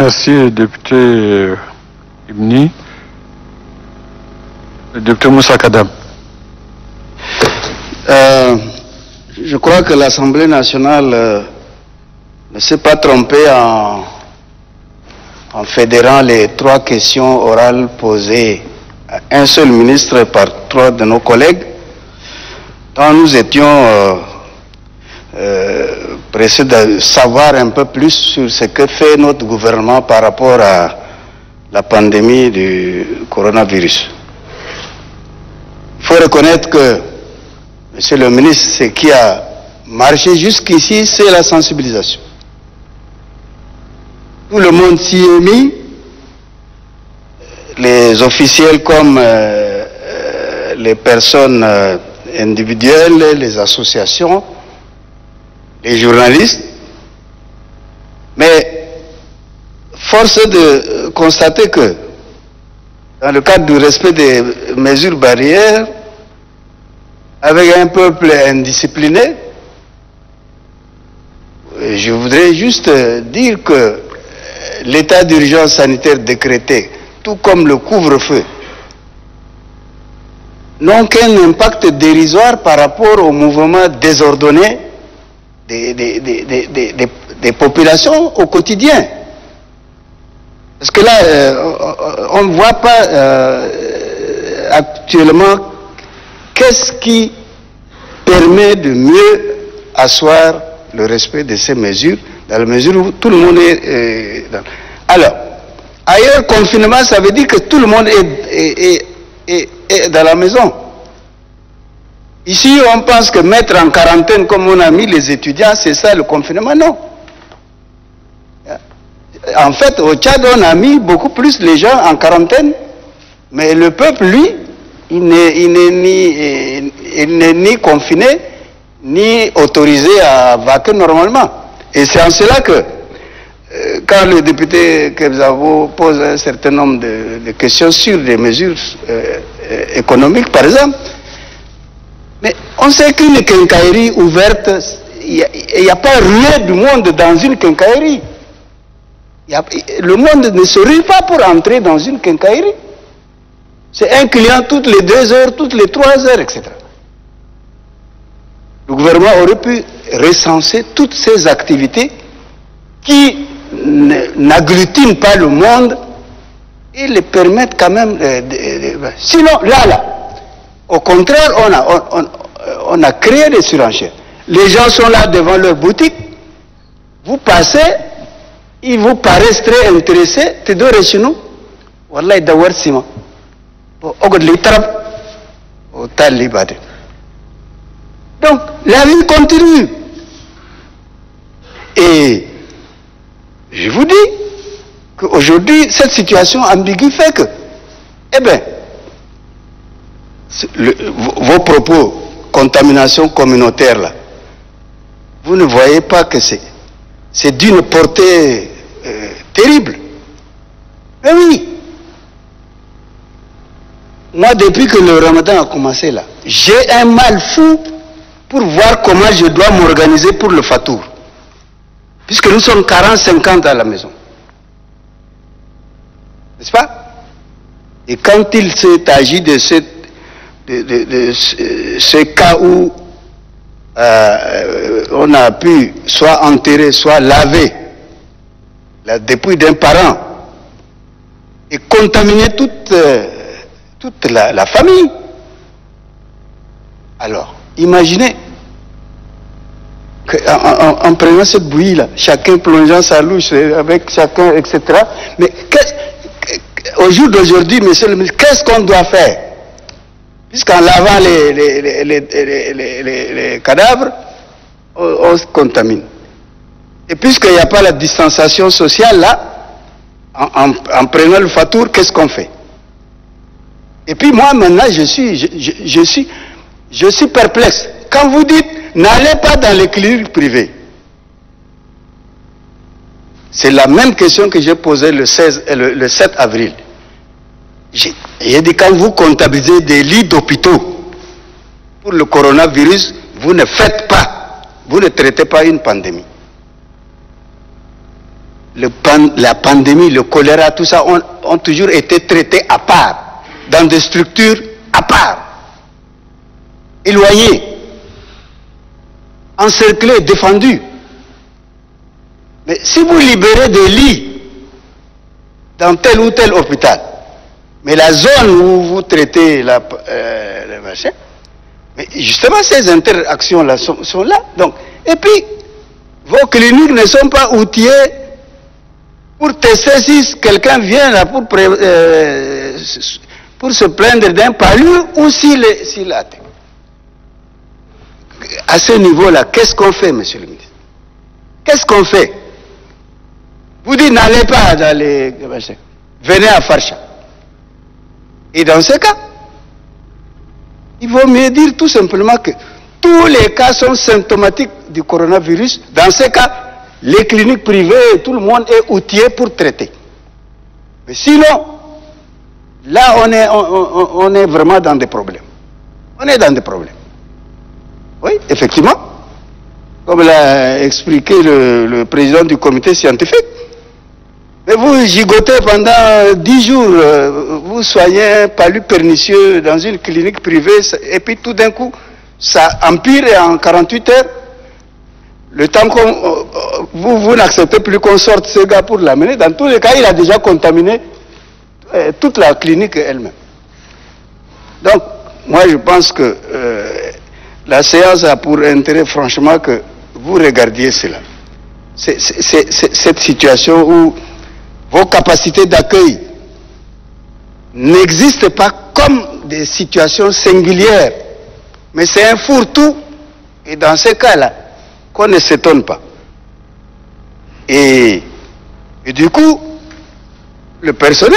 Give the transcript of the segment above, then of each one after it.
Merci, député euh, Ibni. Le député Moussa Kadam. Euh, je crois que l'Assemblée nationale euh, ne s'est pas trompée en, fédérant les trois questions orales posées à un seul ministre par trois de nos collègues, dont nous étions pressés de savoir un peu plus sur ce que fait notre gouvernement par rapport à la pandémie du coronavirus. Il faut reconnaître que, Monsieur le ministre, ce qui a marché jusqu'ici, c'est la sensibilisation. Tout le monde s'y est mis, les officiels comme euh, euh, les personnes euh, individuelles, les associations, les journalistes. Mais force de constater que dans le cadre du respect des mesures barrières, avec un peuple indiscipliné, je voudrais juste dire que l'état d'urgence sanitaire décrété, tout comme le couvre-feu, n'ont qu'un impact dérisoire par rapport au mouvement désordonné des, des, des, des, populations au quotidien. Parce que là, euh, on ne voit pas euh, actuellement qu'est-ce qui permet de mieux asseoir le respect de ces mesures, dans la mesure où tout le monde est... euh, dans- Alors, ailleurs, confinement, ça veut dire que tout le monde est- est- est- est dans la maison. Ici, on pense que mettre en quarantaine, comme on a mis les étudiants, c'est ça le confinement. Non. En fait, au Tchad, on a mis beaucoup plus les gens en quarantaine, mais le peuple, lui, il n'est ni, confiné, ni autorisé à vaquer normalement. Et c'est en cela que, euh, quand le député Kebzavo pose un certain nombre de, de questions sur des mesures euh, euh, économiques, par exemple, mais on sait qu'une quincaillerie ouverte, il n'y a, pas rien du monde dans une quincaillerie. Le monde ne se rue pas pour entrer dans une quincaillerie. C'est un client toutes les deux heures, toutes les trois heures, etc. Le gouvernement aurait pu recenser toutes ces activités qui ne- n'agglutinent pas le monde et les permettent quand même euh, de- Sinon, là, là, au contraire, on a, on, a créé des surenchères. Les gens sont là devant leur boutique, vous passez, ils vous paraissent très intéressés, te donnent chez nous. Wallahi dawar sima. Ogod li tarab, au tal li bade. Donc, la vie continue. Et je vous dis qu'aujourd'hui, cette situation ambiguë fait que, eh bien, vos- propos, contamination communautaire là, vous ne voyez pas que c'est, d'une portée euh, terrible. Mais oui. Moi, depuis que le ramadan a commencé là, j'ai un mal fou pour voir comment je dois m'organiser pour le fatour. Puisque nous sommes 40-50 à la maison. N'est-ce pas? Et quand il s'est agi de, cette- de- de- ce, cas où euh, on a pu soit enterrer, soit laver la dépouille d'un parent et contaminer toute, euh, la, famille. Alors, imaginez en, en- en prenant cette bouillie-là, chacun plongeant sa louche avec chacun, etc. Mais qu'est-ce- au jour d'aujourd'hui, monsieur le ministre, qu'est-ce qu'on doit faire? Puisqu'en lavant les, les- les- les- cadavres, on, se contamine. Et puisqu'il n'y a pas la distanciation sociale là, en, en- en prenant le fatour, qu'est-ce qu'on fait? Et puis moi maintenant, je suis, je, suis, je suis perplexe. Quand vous dites, n'allez pas dans les cliniques privées, c'est la même question que j'ai posée le, 16, euh, le, le 7 avril. J'ai dit, quand vous comptabilisez des lits d'hôpitaux pour le coronavirus, vous ne faites pas, vous ne traitez pas une pandémie. la pandémie, le choléra, tout ça ont, ont toujours été traités à part, dans des structures à part, éloignées, encerclées, défendues. Mais si vous libérez des lits dans tel ou tel hôpital, mais la zone où vous traitez euh, le machin, mais justement ces interactions-là sont, là. Donc, et puis, vos cliniques ne sont pas outillées pour tester si quelqu'un vient là pour, pré- euh, pour se plaindre d'un palu ou s'il a atteint. À ce niveau-là, qu'est-ce qu'on fait, monsieur le ministre? Qu'est-ce qu'on fait? Vous dites, n'allez pas dans les... Venez à Farcha. Et dans ce cas, il vaut mieux dire tout simplement que tous les cas sont symptomatiques du coronavirus. Dans ce cas, les cliniques privées, tout le monde est outillé pour traiter. Mais sinon, là, on est, on, est vraiment dans des problèmes. On est dans des problèmes. Oui, effectivement. Comme l'a expliqué le président du comité scientifique. Mais vous gigotez pendant 10 jours, euh, vous soignez un palu pernicieux dans une clinique privée, et puis tout d'un coup, ça empire et en 48 heures, le temps qu'on euh, euh, vous, vous n'acceptez plus qu'on sorte ce gars pour l'amener, dans tous les cas, il a déjà contaminé euh, toute la clinique elle-même. Donc, moi je pense que euh, la séance a pour intérêt franchement que vous regardiez cela. Cette situation où vos capacités d'accueil n'existent pas comme des situations singulières, mais c'est un fourre-tout. Et dans ce cas-là, qu'on ne s'étonne pas. Et, du coup, le personnel,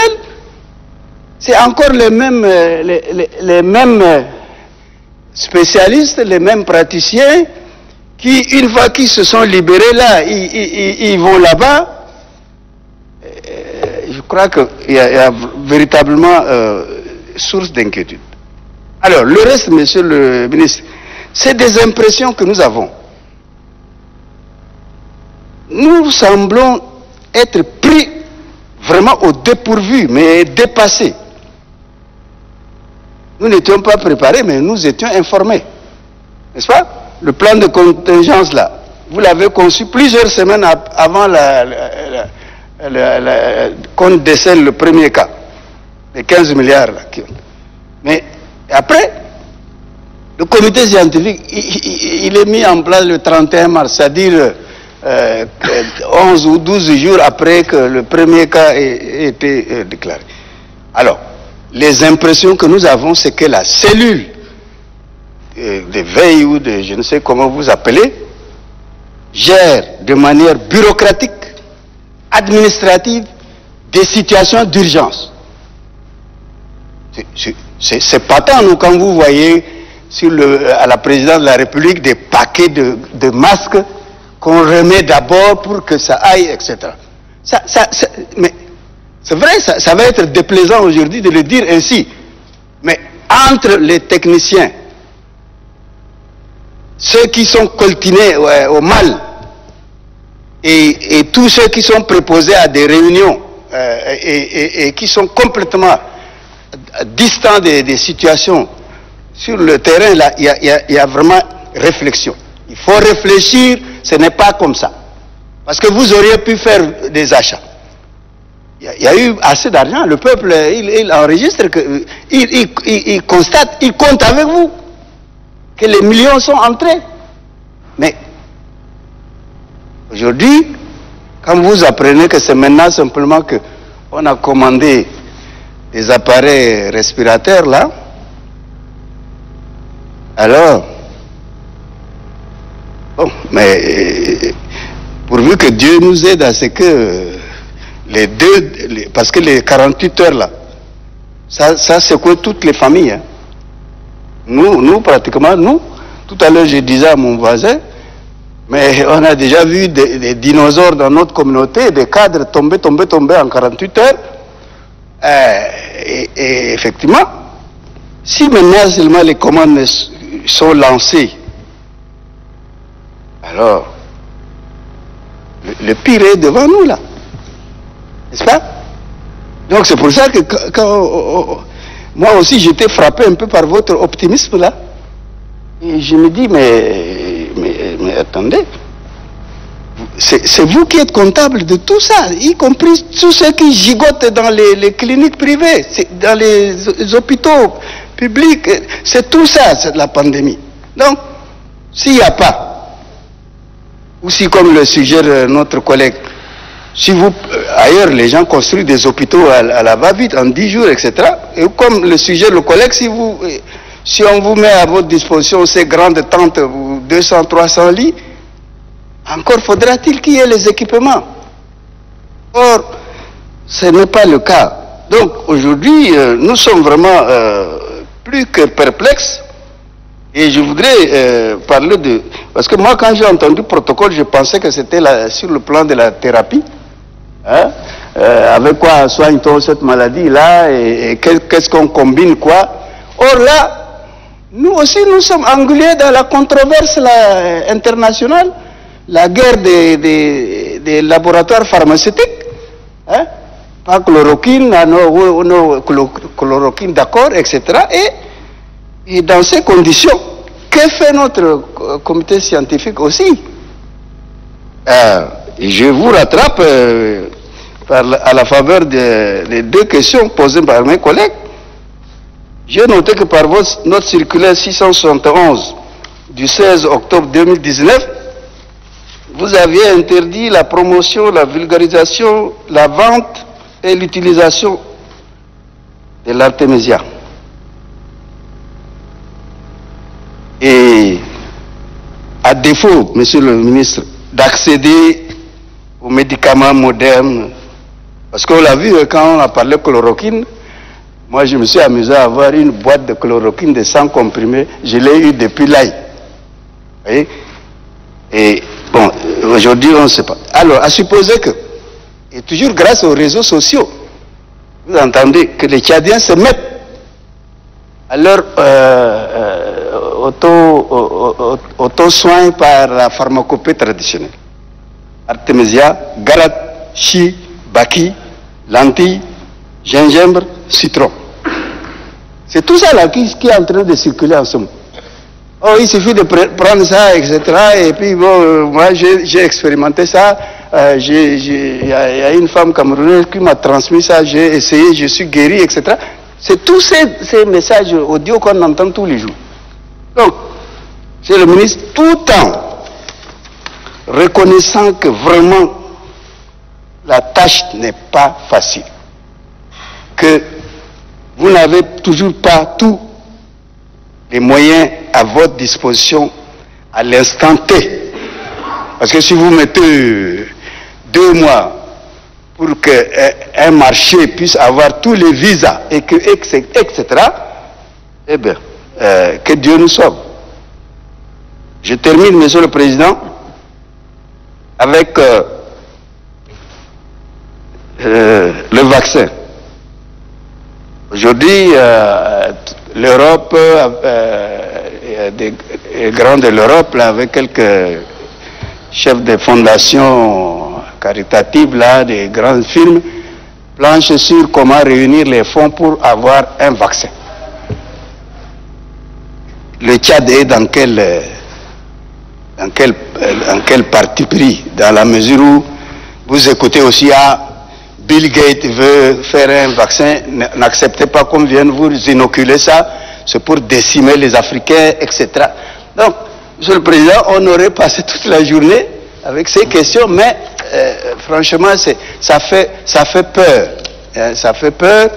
c'est encore les mêmes, euh, les, mêmes euh, spécialistes, les mêmes praticiens qui, une fois qu'ils se sont libérés là, ils vont là-bas. Je crois qu'il y, y a véritablement euh, source d'inquiétude. Alors, le reste, monsieur le ministre, c'est des impressions que nous avons. Nous semblons être pris vraiment au dépourvu, mais dépassés. Nous n'étions pas préparés, mais nous étions informés. N'est-ce pas? Le plan de contingence, là, vous l'avez conçu plusieurs semaines avant la- qu'on décèle le premier cas, les 15 milliards. Mais après, le comité scientifique, il, est mis en place le 31 mars, c'est-à-dire euh, que 11 ou 12 jours après que le premier cas ait, été euh, déclaré. Alors, les impressions que nous avons, c'est que la cellule euh, de veille ou de je ne sais comment vous appelez, gère de manière bureaucratique, administrative, des situations d'urgence. C'est- patent, nous, quand vous voyez sur le, à la présidence de la République des paquets de, de masques qu'on remet d'abord pour que ça aille, etc. Ça, ça, mais c'est vrai, ça, ça va être déplaisant aujourd'hui de le dire ainsi. Mais entre les techniciens, ceux qui sont coltinés au mal, et, tous ceux qui sont préposés à des réunions euh, et, qui sont complètement distants des, situations sur le terrain, là, il y a, vraiment réflexion. Il faut réfléchir, ce n'est pas comme ça. Parce que vous auriez pu faire des achats. Il y a, eu assez d'argent, le peuple, il, enregistre, il constate, il compte avec vous que les millions sont entrés. Mais aujourd'hui, quand vous apprenez que c'est maintenant simplement que on a commandé des appareils respirateurs là, alors, bon, mais pourvu que Dieu nous aide à ce que les deux, parce que les 48 heures là, ça, ça secoue toutes les familles. hein. Nous, nous, pratiquement, nous, tout à l'heure, je disais à mon voisin, mais on a déjà vu des, dinosaures dans notre communauté, des cadres tomber, tomber, tomber en 48 heures. Euh, et, effectivement, si maintenant seulement les commandes sont lancées, alors, le, pire est devant nous là. N'est-ce pas? Donc c'est pour ça que quand, quand- oh, oh, moi aussi j'étais frappé un peu par votre optimisme là. Et je me dis, mais, mais, attendez, c'est vous qui êtes comptable de tout ça, y compris tous ceux qui gigotent dans les, cliniques privées, dans les, hôpitaux publics. C'est tout ça, c'est la pandémie. Donc, s'il n'y a pas, ou si comme le suggère notre collègue, si vous, euh, ailleurs, les gens construisent des hôpitaux à, la va-vite en 10 jours, etc. Et comme le suggère le collègue, si vous, euh, si on vous met à votre disposition ces grandes tentes, ou 200, 300 lits, encore faudra-t-il qu'il y ait les équipements. Or, ce n'est pas le cas. Donc aujourd'hui, euh, nous sommes vraiment euh, plus que perplexes. Et je voudrais euh, parler de... Parce que moi, quand j'ai entendu protocole, je pensais que c'était sur le plan de la thérapie. Hein? Avec quoi soigne-t-on cette maladie-là et, et qu'est-ce qu'on combine quoi Or là, nous aussi, nous sommes englués dans la controverse euh, internationale, la guerre des, laboratoires pharmaceutiques. Hein? Pas chloroquine, chloroquine, d'accord, etc. Et, dans ces conditions, que fait notre euh, comité scientifique aussi? Euh, Je vous rattrape à la faveur de- des deux questions posées par mes collègues. J'ai noté que par votre, circulaire 671 du 16 octobre 2019, vous aviez interdit la promotion, la vulgarisation, la vente et l'utilisation de l'artémisia. Et à défaut, monsieur le ministre, d'accéder aux médicaments modernes, parce qu'on l'a vu euh, quand on a parlé chloroquine, moi je me suis amusé à avoir une boîte de chloroquine de 100 comprimés, je l'ai eu depuis l'AI. Vous voyez? Et bon, aujourd'hui on ne sait pas. Alors, à supposer que, et toujours grâce aux réseaux sociaux, vous entendez que les Tchadiens se mettent à leur euh, auto, au- au- auto-soin par la pharmacopée traditionnelle. Artémisia, garat, chi, baki, lentilles, gingembre, citron. C'est tout ça là qui, qui est en train de circuler en ce moment. Oh, il suffit de pre- prendre ça, etc. Et puis, bon, euh, moi, j'ai expérimenté ça. Euh, Il y, a une femme camerounaise qui m'a transmis ça. J'ai essayé, je suis guéri, etc. C'est tous ces, ces messages audio qu'on entend tous les jours. Donc, c'est le ministre, tout en reconnaissant que vraiment la tâche n'est pas facile, que vous n'avez toujours pas tous les moyens à votre disposition à l'instant T. Parce que si vous mettez deux mois pour qu'un marché puisse avoir tous les visas, et que, etc., eh bien, euh, que Dieu nous sauve. Je termine, Monsieur le Président, avec euh, euh, le vaccin. Aujourd'hui, euh, l'Europe, euh, euh, des grands de l'Europe, avec quelques chefs de fondations caritatives, là, des grands films, planchent sur comment réunir les fonds pour avoir un vaccin. Le Tchad est dans quel, euh, dans quel, euh, dans quel parti pris? Dans la mesure où vous écoutez aussi, ah, Bill Gates veut faire un vaccin, n'acceptez pas qu'on vienne vous inoculer ça, c'est pour décimer les Africains, etc. Donc, Monsieur le Président, on aurait passé toute la journée avec ces questions, mais euh, franchement, ça fait, ça fait peur. hein, ça fait peur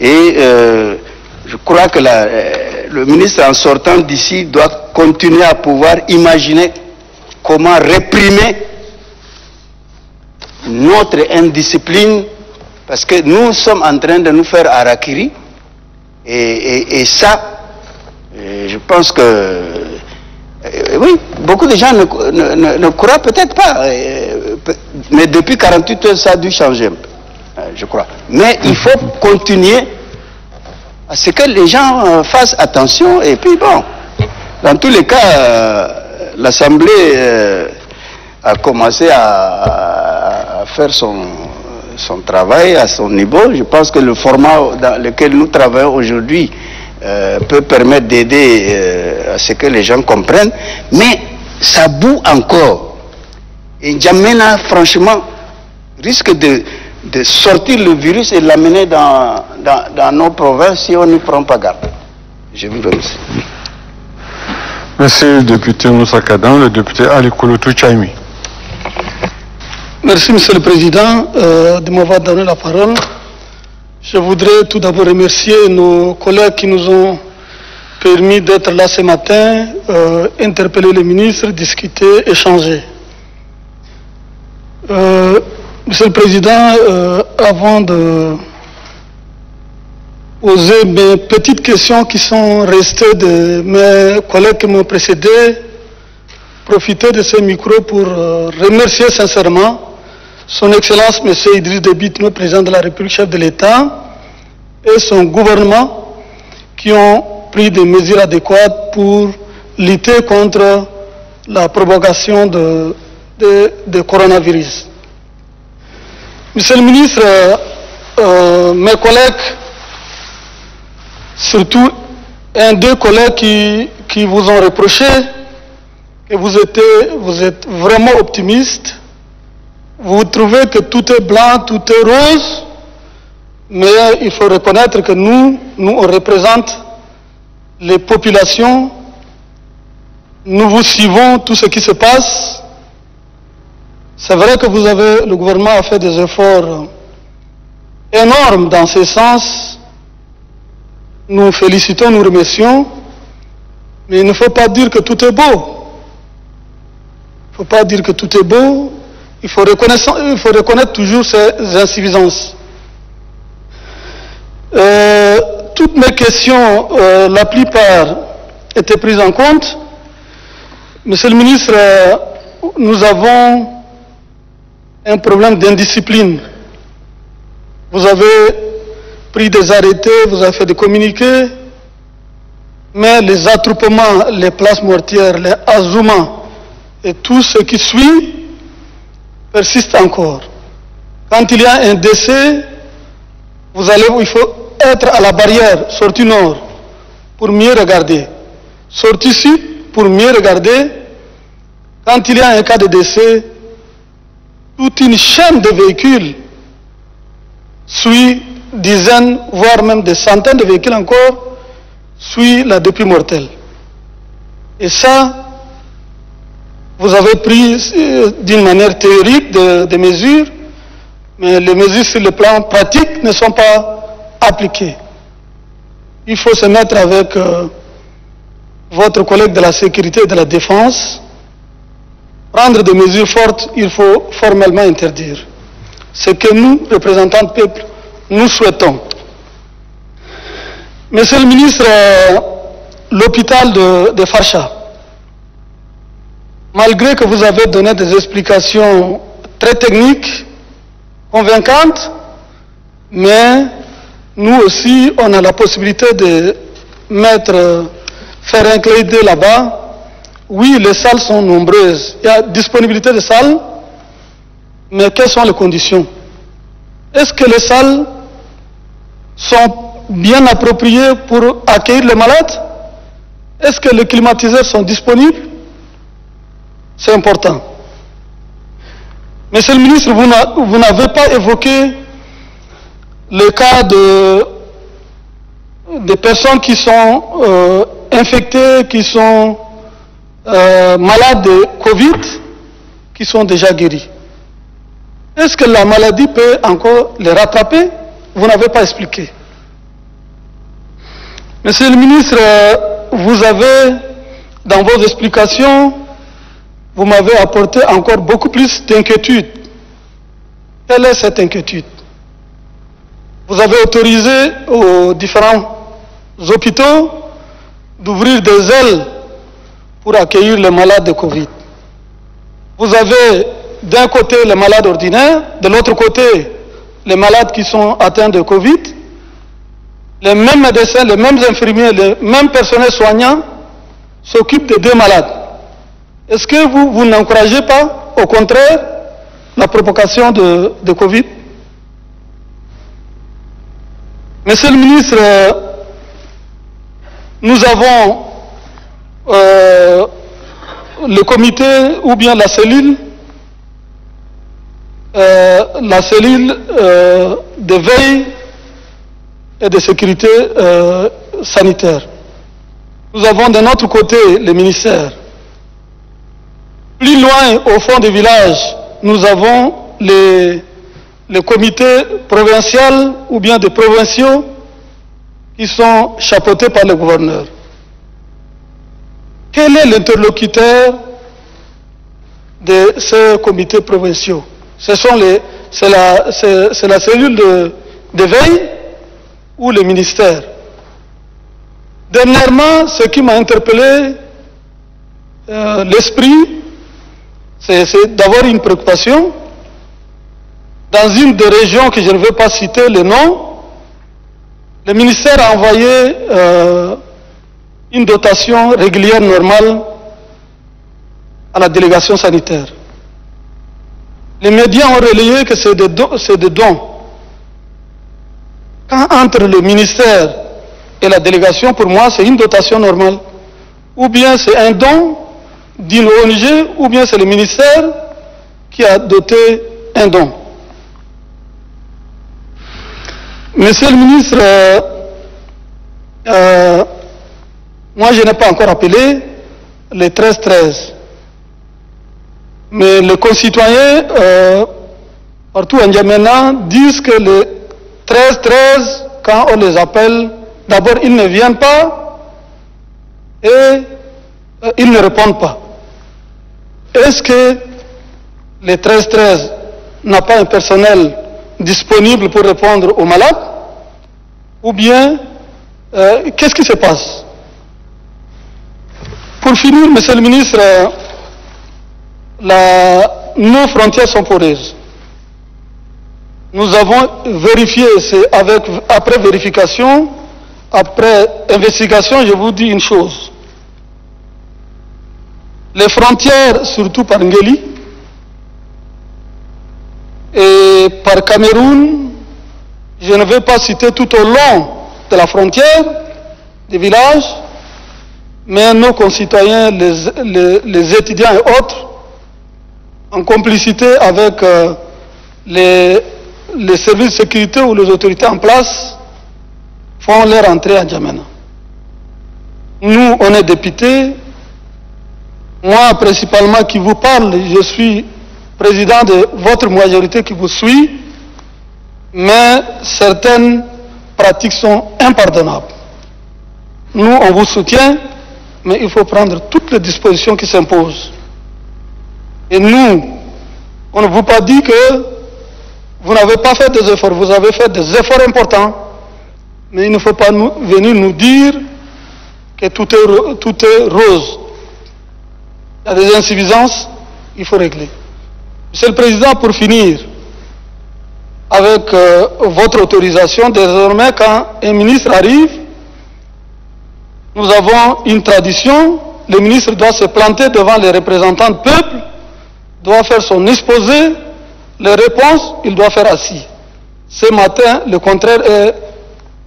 et euh, je crois que euh, le ministre en sortant d'ici doit continuer à pouvoir imaginer comment réprimer notre indiscipline, parce que nous sommes en train de nous faire harakiri, et, ça, euh, je pense que, euh, oui, beaucoup de gens ne, croient peut-être pas, euh, mais depuis 48 heures, ça a dû changer je crois. Mais il faut continuer à ce que les gens fassent attention, et puis bon, dans tous les cas, l'Assemblée a commencé à faire son, son travail à son niveau. Je pense que le format dans lequel nous travaillons aujourd'hui euh, peut permettre d'aider euh, à ce que les gens comprennent. Mais ça boue encore. Et N'Djamena, franchement, risque de, de sortir le virus et l'amener dans, dans, nos provinces si on n'y prend pas garde. Je vous remercie. Merci le député Moussa le député Ali Kouloutou Chaimi. Merci, Monsieur le Président, euh, de m'avoir donné la parole. Je voudrais tout d'abord remercier nos collègues qui nous ont permis d'être là ce matin, euh, interpeller les ministres, discuter, échanger. Euh, Monsieur le Président, euh, avant de poser mes petites questions qui sont restées de mes collègues qui m'ont précédé, profiter de ce micro pour remercier sincèrement son Excellence M. Idriss Déby, le président de la République, chef de l'État, et son gouvernement qui ont pris des mesures adéquates pour lutter contre la propagation de, coronavirus. Monsieur le ministre, euh, mes collègues, surtout un deux collègues qui, qui vous ont reproché que vous, vous êtes vraiment optimiste. Vous trouvez que tout est blanc, tout est rose, mais il faut reconnaître que nous, nous, on représente les populations, nous vous suivons tout ce qui se passe. C'est vrai que vous avez, le gouvernement a fait des efforts énormes dans ce sens. Nous félicitons, nous remercions, mais il ne faut pas dire que tout est beau. Il ne faut pas dire que tout est beau. Il faut reconnaître, il faut reconnaître toujours ces insuffisances. Euh, toutes mes questions, euh, la plupart étaient prises en compte. Monsieur le ministre, euh, nous avons un problème d'indiscipline. Vous avez pris des arrêtés, vous avez fait des communiqués, mais les attroupements, les places mortières, les azumans et tout ce qui suit persiste encore. Quand il y a un décès, vous allez, il faut être à la barrière, sortie nord, pour mieux regarder. Sortie sud, pour mieux regarder. Quand il y a un cas de décès, toute une chaîne de véhicules suit dizaines, voire même des centaines de véhicules encore, suit la dépit mortelle. Et ça, vous avez pris euh, d'une manière théorique de- des mesures, mais les mesures sur le plan pratique ne sont pas appliquées. Il faut se mettre avec euh, votre collègue de la sécurité et de la défense, prendre des mesures fortes, il faut formellement interdire. Ce que nous, représentants du peuple, nous souhaitons. Monsieur le ministre, euh, l'hôpital de, de Farcha, malgré que vous avez donné des explications très techniques, convaincantes, mais nous aussi, on a la possibilité de mettre, faire un clé là-bas. Oui, les salles sont nombreuses. Il y a disponibilité de salles, mais quelles sont les conditions? Est-ce que les salles sont bien appropriées pour accueillir les malades? Est-ce que les climatiseurs sont disponibles? C'est important. Monsieur le ministre, vous n'a- vous n'avez pas évoqué le cas de, des personnes qui sont euh, infectées, qui sont euh, malades de Covid, qui sont déjà guéries. Est-ce que la maladie peut encore les rattraper? Vous n'avez pas expliqué. Monsieur le ministre, euh, vous avez, dans vos explications, vous m'avez apporté encore beaucoup plus d'inquiétude. Quelle est cette inquiétude Vous avez autorisé aux différents hôpitaux d'ouvrir des ailes pour accueillir les malades de Covid. Vous avez d'un côté les malades ordinaires, de l'autre côté les malades qui sont atteints de Covid. Les mêmes médecins, les mêmes infirmiers, les mêmes personnels soignants s'occupent des deux malades. Est-ce que vous, vous n'encouragez pas, au contraire, la propagation de, Covid? Monsieur le ministre, euh, nous avons euh, le comité ou bien la cellule, euh, la cellule de veille et de sécurité sanitaire. Nous avons de notre côté le ministère. Plus loin, au fond du village, nous avons les, comités provinciaux ou bien des provinciaux qui sont chapeautés par le gouverneur. Quel est l'interlocuteur de ces comités provinciaux? C'est la, la cellule de, de veille ou le ministère? Dernièrement, ce qui m'a interpellé euh, l'esprit, c'est, d'avoir une préoccupation. Dans une des régions que je ne veux pas citer le nom, le ministère a envoyé euh, une dotation régulière normale à la délégation sanitaire. Les médias ont relayé que c'est des, dons, des dons. Quand entre le ministère et la délégation, pour moi, c'est une dotation normale. Ou bien c'est un don d'une ONG, ou bien c'est le ministère qui a doté un don. Monsieur le ministre, euh, euh, moi je n'ai pas encore appelé les 13-13. Mais les concitoyens euh, partout en Djamena disent que les 13-13, quand on les appelle, d'abord ils ne viennent pas et euh, ils ne répondent pas. Est-ce que les 13-13 n'a pas un personnel disponible pour répondre aux malades? Ou bien, euh, qu'est-ce qui se passe? Pour finir, Monsieur le ministre, euh, nos frontières sont poreuses. Nous avons vérifié, c'est avec, après vérification, après investigation, je vous dis une chose. Les frontières, surtout par Ngeli, et par Cameroun, je ne vais pas citer tout au long de la frontière, des villages, mais nos concitoyens, les, les- étudiants et autres, en complicité avec euh, les, les services de sécurité ou les autorités en place, font leur entrée à Djamena. Nous, on est députés. Moi, principalement, qui vous parle, je suis président de votre majorité qui vous suit, mais certaines pratiques sont impardonnables. Nous, on vous soutient, mais il faut prendre toutes les dispositions qui s'imposent. Et nous, on ne vous pas dit que vous n'avez pas fait des efforts, vous avez fait des efforts importants, mais il ne faut pas nous- venir nous dire que tout est, tout est rose. Il y a des insuffisances, il faut régler. Monsieur le Président, pour finir, avec euh, votre autorisation, désormais, quand un ministre arrive, nous avons une tradition, le ministre doit se planter devant les représentants du peuple, doit faire son exposé, les réponses, il doit faire assis. Ce matin, le contraire est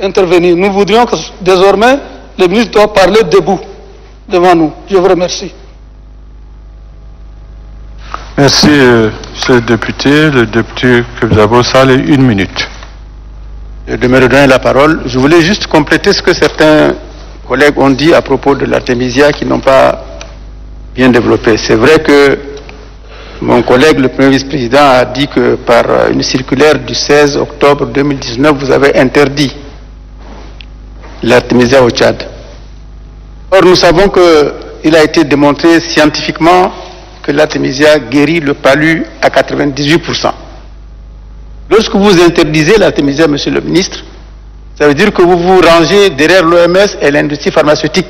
intervenu. Nous voudrions que désormais, le ministre doit parler debout devant nous. Je vous remercie. Merci, euh, monsieur le député. Le député que vous avez salle, une minute. de me redonner la parole. Je voulais juste compléter ce que certains collègues ont dit à propos de l'artémisia qui n'ont pas bien développé. C'est vrai que mon collègue, le premier vice-président, a dit que par une circulaire du 16 octobre 2019, vous avez interdit l'artémisia au Tchad. Or, nous savons qu'il a été démontré scientifiquement l'artémisia guérit le palu à 98%. Lorsque vous interdisez l'artémisia, monsieur le ministre, ça veut dire que vous vous rangez derrière l'OMS et l'industrie pharmaceutique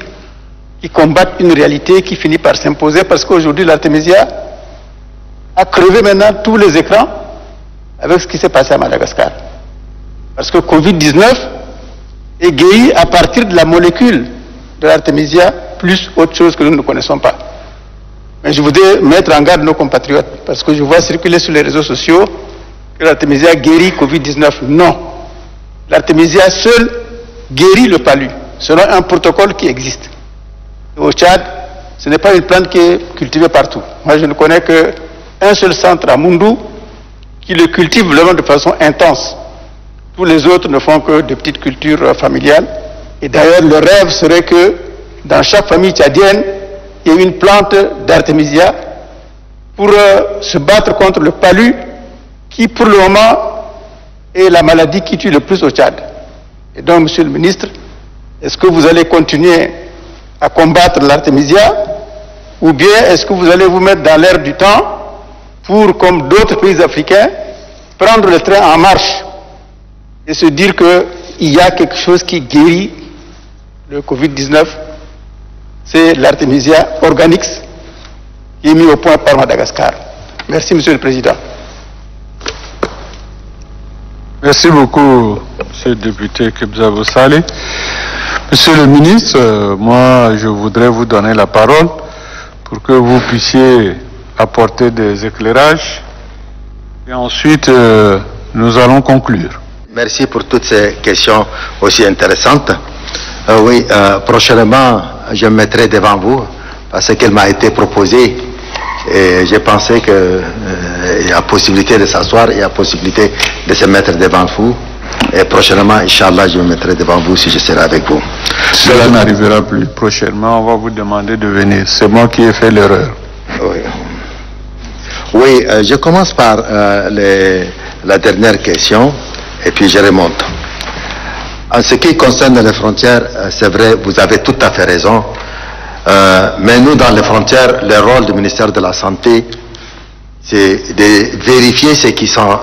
qui combattent une réalité qui finit par s'imposer parce qu'aujourd'hui l'artémisia a crevé maintenant tous les écrans avec ce qui s'est passé à Madagascar. Parce que Covid-19 est guéri à partir de la molécule de l'artémisia plus autre chose que nous ne connaissons pas. Mais je voudrais mettre en garde nos compatriotes parce que je vois circuler sur les réseaux sociaux que l'artémisia guérit Covid-19. Non. l'artémisia seule guérit le palu, selon un protocole qui existe. Au Tchad, ce n'est pas une plante qui est cultivée partout. Moi, je ne connais qu'un seul centre à Mundou qui le cultive vraiment de façon intense. Tous les autres ne font que de petites cultures familiales. Et d'ailleurs, le rêve serait que dans chaque famille tchadienne, ait une plante d'artémisia pour euh, se battre contre le palu qui, pour le moment, est la maladie qui tue le plus au Tchad. Et donc, Monsieur le ministre, est-ce que vous allez continuer à combattre l'artémisia ou bien est-ce que vous allez vous mettre dans l'air du temps pour, comme d'autres pays africains, prendre le train en marche et se dire qu'il y a quelque chose qui guérit le Covid-19, c'est l'artémisia organix qui est mis au point par Madagascar. Merci, Monsieur le Président. Merci beaucoup, Monsieur le député Kebzabo Saleh. Monsieur le ministre, euh, moi, je voudrais vous donner la parole pour que vous puissiez apporter des éclairages. Et ensuite, euh, nous allons conclure. Merci pour toutes ces questions aussi intéressantes. Euh, oui, euh, prochainement, je me mettrai devant vous parce qu'elle m'a été proposée et j'ai pensé qu'il y a possibilité de s'asseoir, il y a possibilité de se mettre devant vous. Et prochainement, Inch'Allah, je me mettrai devant vous si je serai avec vous. Cela n'arrivera plus. Prochainement, on va vous demander de venir. C'est moi qui ai fait l'erreur. Oui, oui euh, je commence par euh, les- la dernière question et puis je remonte. En ce qui concerne les frontières, euh, c'est vrai, vous avez tout à fait raison. Euh, mais nous, dans les frontières, le rôle du ministère de la Santé, c'est de vérifier ce qui, sont,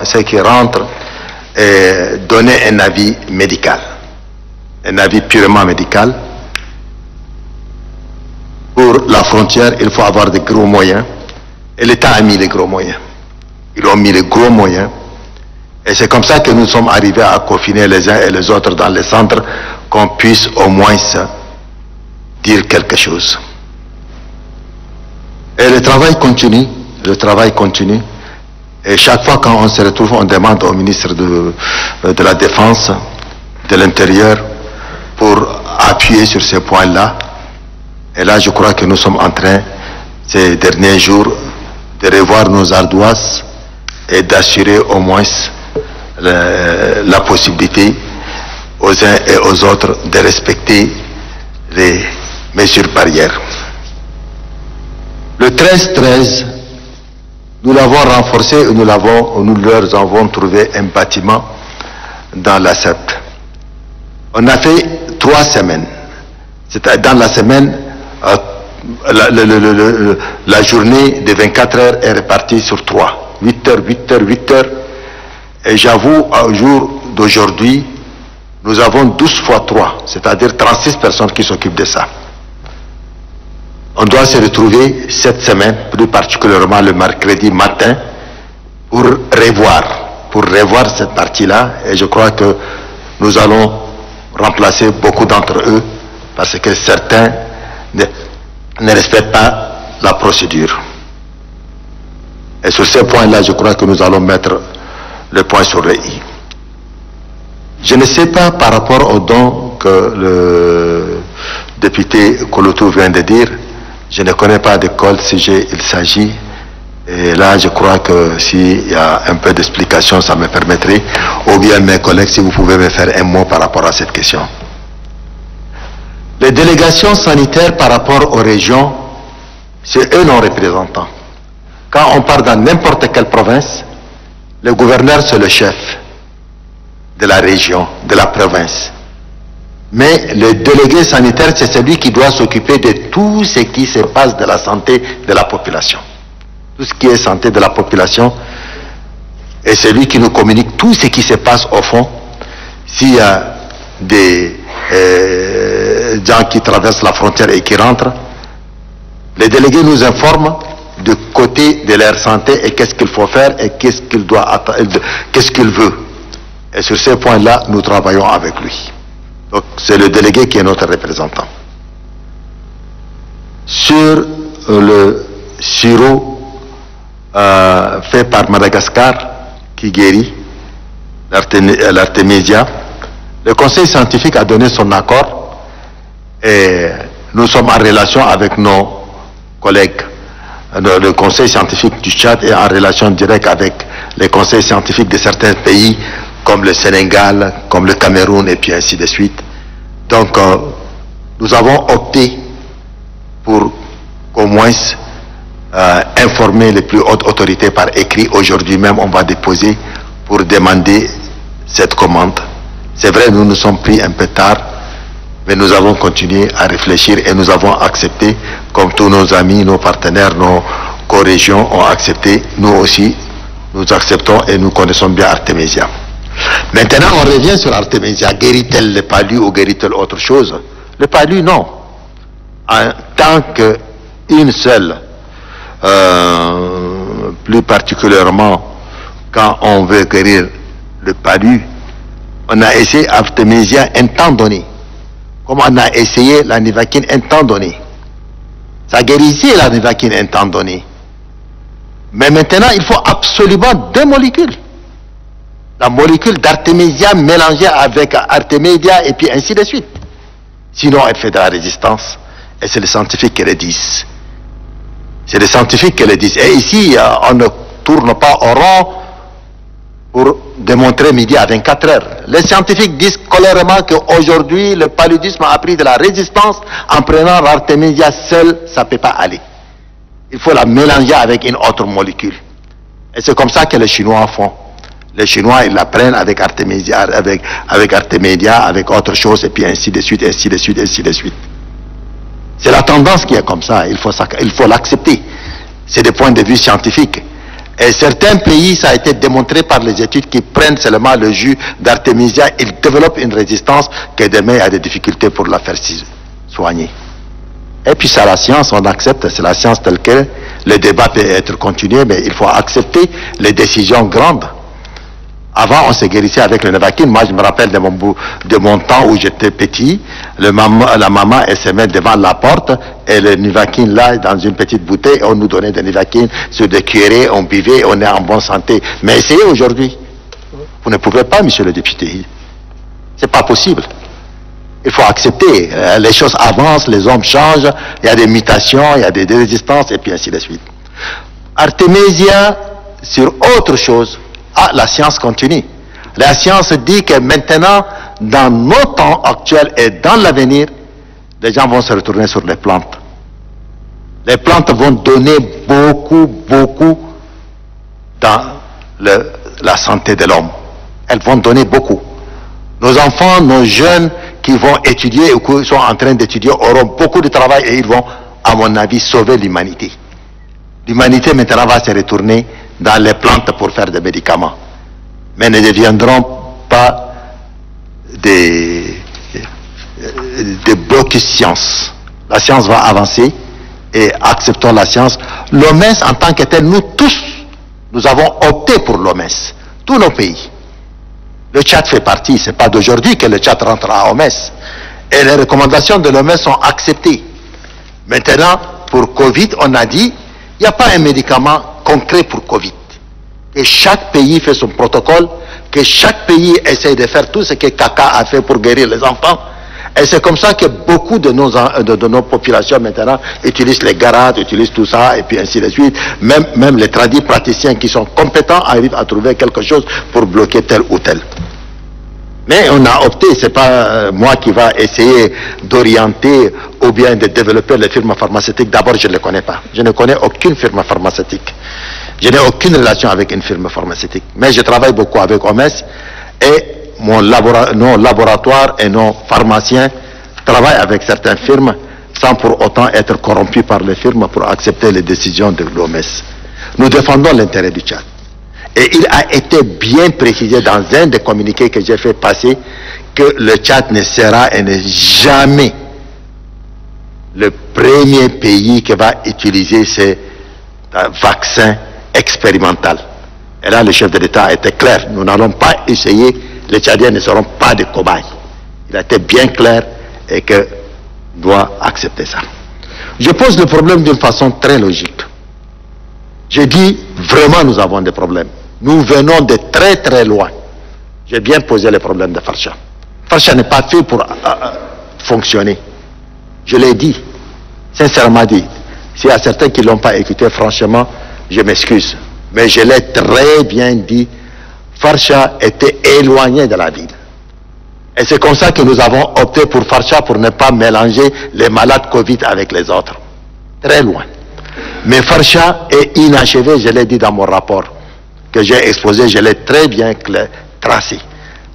et donner un avis médical. Un avis purement médical. Pour la frontière, il faut avoir de gros moyens. Et l'État a mis les gros moyens. Ils ont mis les gros moyens. Et c'est comme ça que nous sommes arrivés à confiner les uns et les autres dans les centres, qu'on puisse au moins dire quelque chose. Et le travail continue, le travail continue. Et chaque fois quand on se retrouve, on demande au ministre de, de la Défense, de l'Intérieur, pour appuyer sur ces points-là. Et là, je crois que nous sommes en train, ces derniers jours, de revoir nos ardoises et d'assurer au moins la possibilité aux uns et aux autres de respecter les mesures barrières. Le 13-13, nous l'avons renforcé et nous, leur avons trouvé un bâtiment dans la SEP. On a fait trois semaines. C'est dans la semaine, euh, la journée de 24 heures est répartie sur trois. 8 heures, 8 heures, 8 heures. Et j'avoue, au jour d'aujourd'hui, nous avons 12 fois 3, c'est-à-dire 36 personnes qui s'occupent de ça. On doit se retrouver cette semaine, plus particulièrement le mercredi matin, pour revoir, pour revoir cette partie-là. Et je crois que nous allons remplacer beaucoup d'entre eux parce que certains ne, ne respectent pas la procédure. Et sur ce point-là, je crois que nous allons mettre le point sur le i. Je ne sais pas par rapport au don que le député Kolotou vient de dire, je ne connais pas de quel sujet il s'agit. Et là, je crois que s'il y a un peu d'explication, ça me permettrait. Ou bien mes collègues, si vous pouvez me faire un mot par rapport à cette question. Les délégations sanitaires par rapport aux régions, c'est eux nos représentants. Quand on part dans n'importe quelle province, le gouverneur c'est le chef de la région, de la province. Mais le délégué sanitaire, c'est celui qui doit s'occuper de tout ce qui se passe de la santé de la population. Tout ce qui est santé de la population est celui qui nous communique tout ce qui se passe au fond. S'il y a des euh, gens qui traversent la frontière et qui rentrent, les délégués nous informent du côté de leur santé et qu'est-ce qu'il faut faire et qu'est-ce qu'il doit euh, qu'est-ce qu'il veut. Et sur ces points-là, nous travaillons avec lui. Donc c'est le délégué qui est notre représentant. Sur euh, le sirop euh, fait par Madagascar qui guérit l'artémi- l'artémisia, Le conseil scientifique a donné son accord et nous sommes en relation avec nos collègues. Le, conseil scientifique du Tchad est en relation directe avec les conseils scientifiques de certains pays comme le Sénégal, comme le Cameroun et puis ainsi de suite. Donc euh, nous avons opté pour au moins euh, informer les plus hautes autorités par écrit. Aujourd'hui même, on va déposer pour demander cette commande. C'est vrai, nous nous sommes pris un peu tard, mais nous avons continué à réfléchir et nous avons accepté, comme tous nos amis, nos partenaires, nos co-régions ont accepté, nous aussi, nous acceptons et nous connaissons bien Artemisia. Maintenant, on revient sur Artemisia. Guérit-elle le palu ou guérit-elle autre chose? Le palu, non. En tant qu'une seule, euh, plus particulièrement quand on veut guérir le palu, on a essayé Artemisia un temps donné. Comme on a essayé la nivaquine un temps donné? Ça guérissait la nivaquine un temps donné. Mais maintenant, il faut absolument deux molécules. La molécule d'artémisia mélangée avec artémédia et puis ainsi de suite. Sinon, elle fait de la résistance. Et c'est les scientifiques qui le disent. C'est les scientifiques qui le disent. Et ici, euh, on ne tourne pas au rond pour démontrer midi à 24 heures. Les scientifiques disent clairement qu'aujourd'hui, le paludisme a pris de la résistance en prenant l'artémisia seule, ça ne peut pas aller. Il faut la mélanger avec une autre molécule. Et c'est comme ça que les Chinois font. Les Chinois, ils la prennent avec Artemisia, avec, avec Artemedia, avec autre chose, et puis ainsi de suite, ainsi de suite, ainsi de suite. C'est la tendance qui est comme ça. Il faut l'accepter. C'est des points de vue scientifiques. Et certains pays, ça a été démontré par les études qui prennent seulement le jus d'Artemisia, ils développent une résistance que demain a des difficultés pour la faire soigner. Et puis c'est la science, on accepte, c'est la science telle que le débat peut être continué, mais il faut accepter les décisions grandes. Avant, on se guérissait avec le Nevaquine. Moi, je me rappelle de mon, temps où j'étais petit. La maman, elle se met devant la porte et le Nevaquine là, dans une petite bouteille, on nous donnait des Nevaquine sur des cuillerées, on buvait, on est en bonne santé. Mais essayez aujourd'hui. Vous ne pouvez pas, monsieur le député. C'est pas possible. Il faut accepter. Euh, les choses avancent, les hommes changent, il y a des mutations, il y a des, des résistances, et puis ainsi de suite. Artémisia, sur autre chose, ah, la science continue. La science dit que maintenant, dans nos temps actuels et dans l'avenir, les gens vont se retourner sur les plantes. Les plantes vont donner beaucoup, beaucoup dans la santé de l'homme. Elles vont donner beaucoup. Nos enfants, nos jeunes qui vont étudier ou qui sont en train d'étudier auront beaucoup de travail et ils vont, à mon avis, sauver l'humanité. L'humanité maintenant va se retourner dans les plantes pour faire des médicaments. Mais ne deviendront pas des, des blocs science. La science va avancer et acceptons la science. L'OMS en tant que tel, nous tous, nous avons opté pour l'OMS. Tous nos pays. Le Tchad fait partie, c'est pas d'aujourd'hui que le Tchad rentre à OMS. Et les recommandations de l'OMS sont acceptées. Maintenant, pour Covid, on a dit, il n'y a pas un médicament concret pour Covid. Que chaque pays fait son protocole, que chaque pays essaye de faire tout ce que Kaka a fait pour guérir les enfants. Et c'est comme ça que beaucoup de nos, populations maintenant utilisent les garades, utilisent tout ça, et puis ainsi de suite. Même, même les tradis praticiens qui sont compétents arrivent à trouver quelque chose pour bloquer tel ou tel. Mais on a opté, c'est pas euh, moi qui va essayer d'orienter ou bien de développer les firmes pharmaceutiques. D'abord, je ne les connais pas. Je ne connais aucune firme pharmaceutique. Je n'ai aucune relation avec une firme pharmaceutique. Mais je travaille beaucoup avec OMS et mon labora nos laboratoires et nos pharmaciens travaillent avec certaines firmes sans pour autant être corrompus par les firmes pour accepter les décisions de l'OMS. Nous défendons l'intérêt du Tchad. Et il a été bien précisé dans un des communiqués que j'ai fait passer que le Tchad ne sera et n'est jamais le premier pays qui va utiliser ces vaccins expérimentaux. Et là, le chef de l'État été clair. Nous n'allons pas essayer, les Tchadiens ne seront pas des cobayes. Il a été bien clair et que doit accepter ça. Je pose le problème d'une façon très logique. J'ai dit, vraiment, nous avons des problèmes. Nous venons de très très loin. J'ai bien posé les problèmes de Farcha. Farcha n'est pas fait pour euh, euh, fonctionner. Je l'ai dit, sincèrement dit. S'il y a certains qui ne l'ont pas écouté, franchement, je m'excuse. Mais je l'ai très bien dit. Farcha était éloigné de la ville. Et c'est comme ça que nous avons opté pour Farcha pour ne pas mélanger les malades Covid avec les autres. Très loin. Mais Farcha est inachevé, je l'ai dit dans mon rapport que j'ai exposé, je l'ai très bien tracé.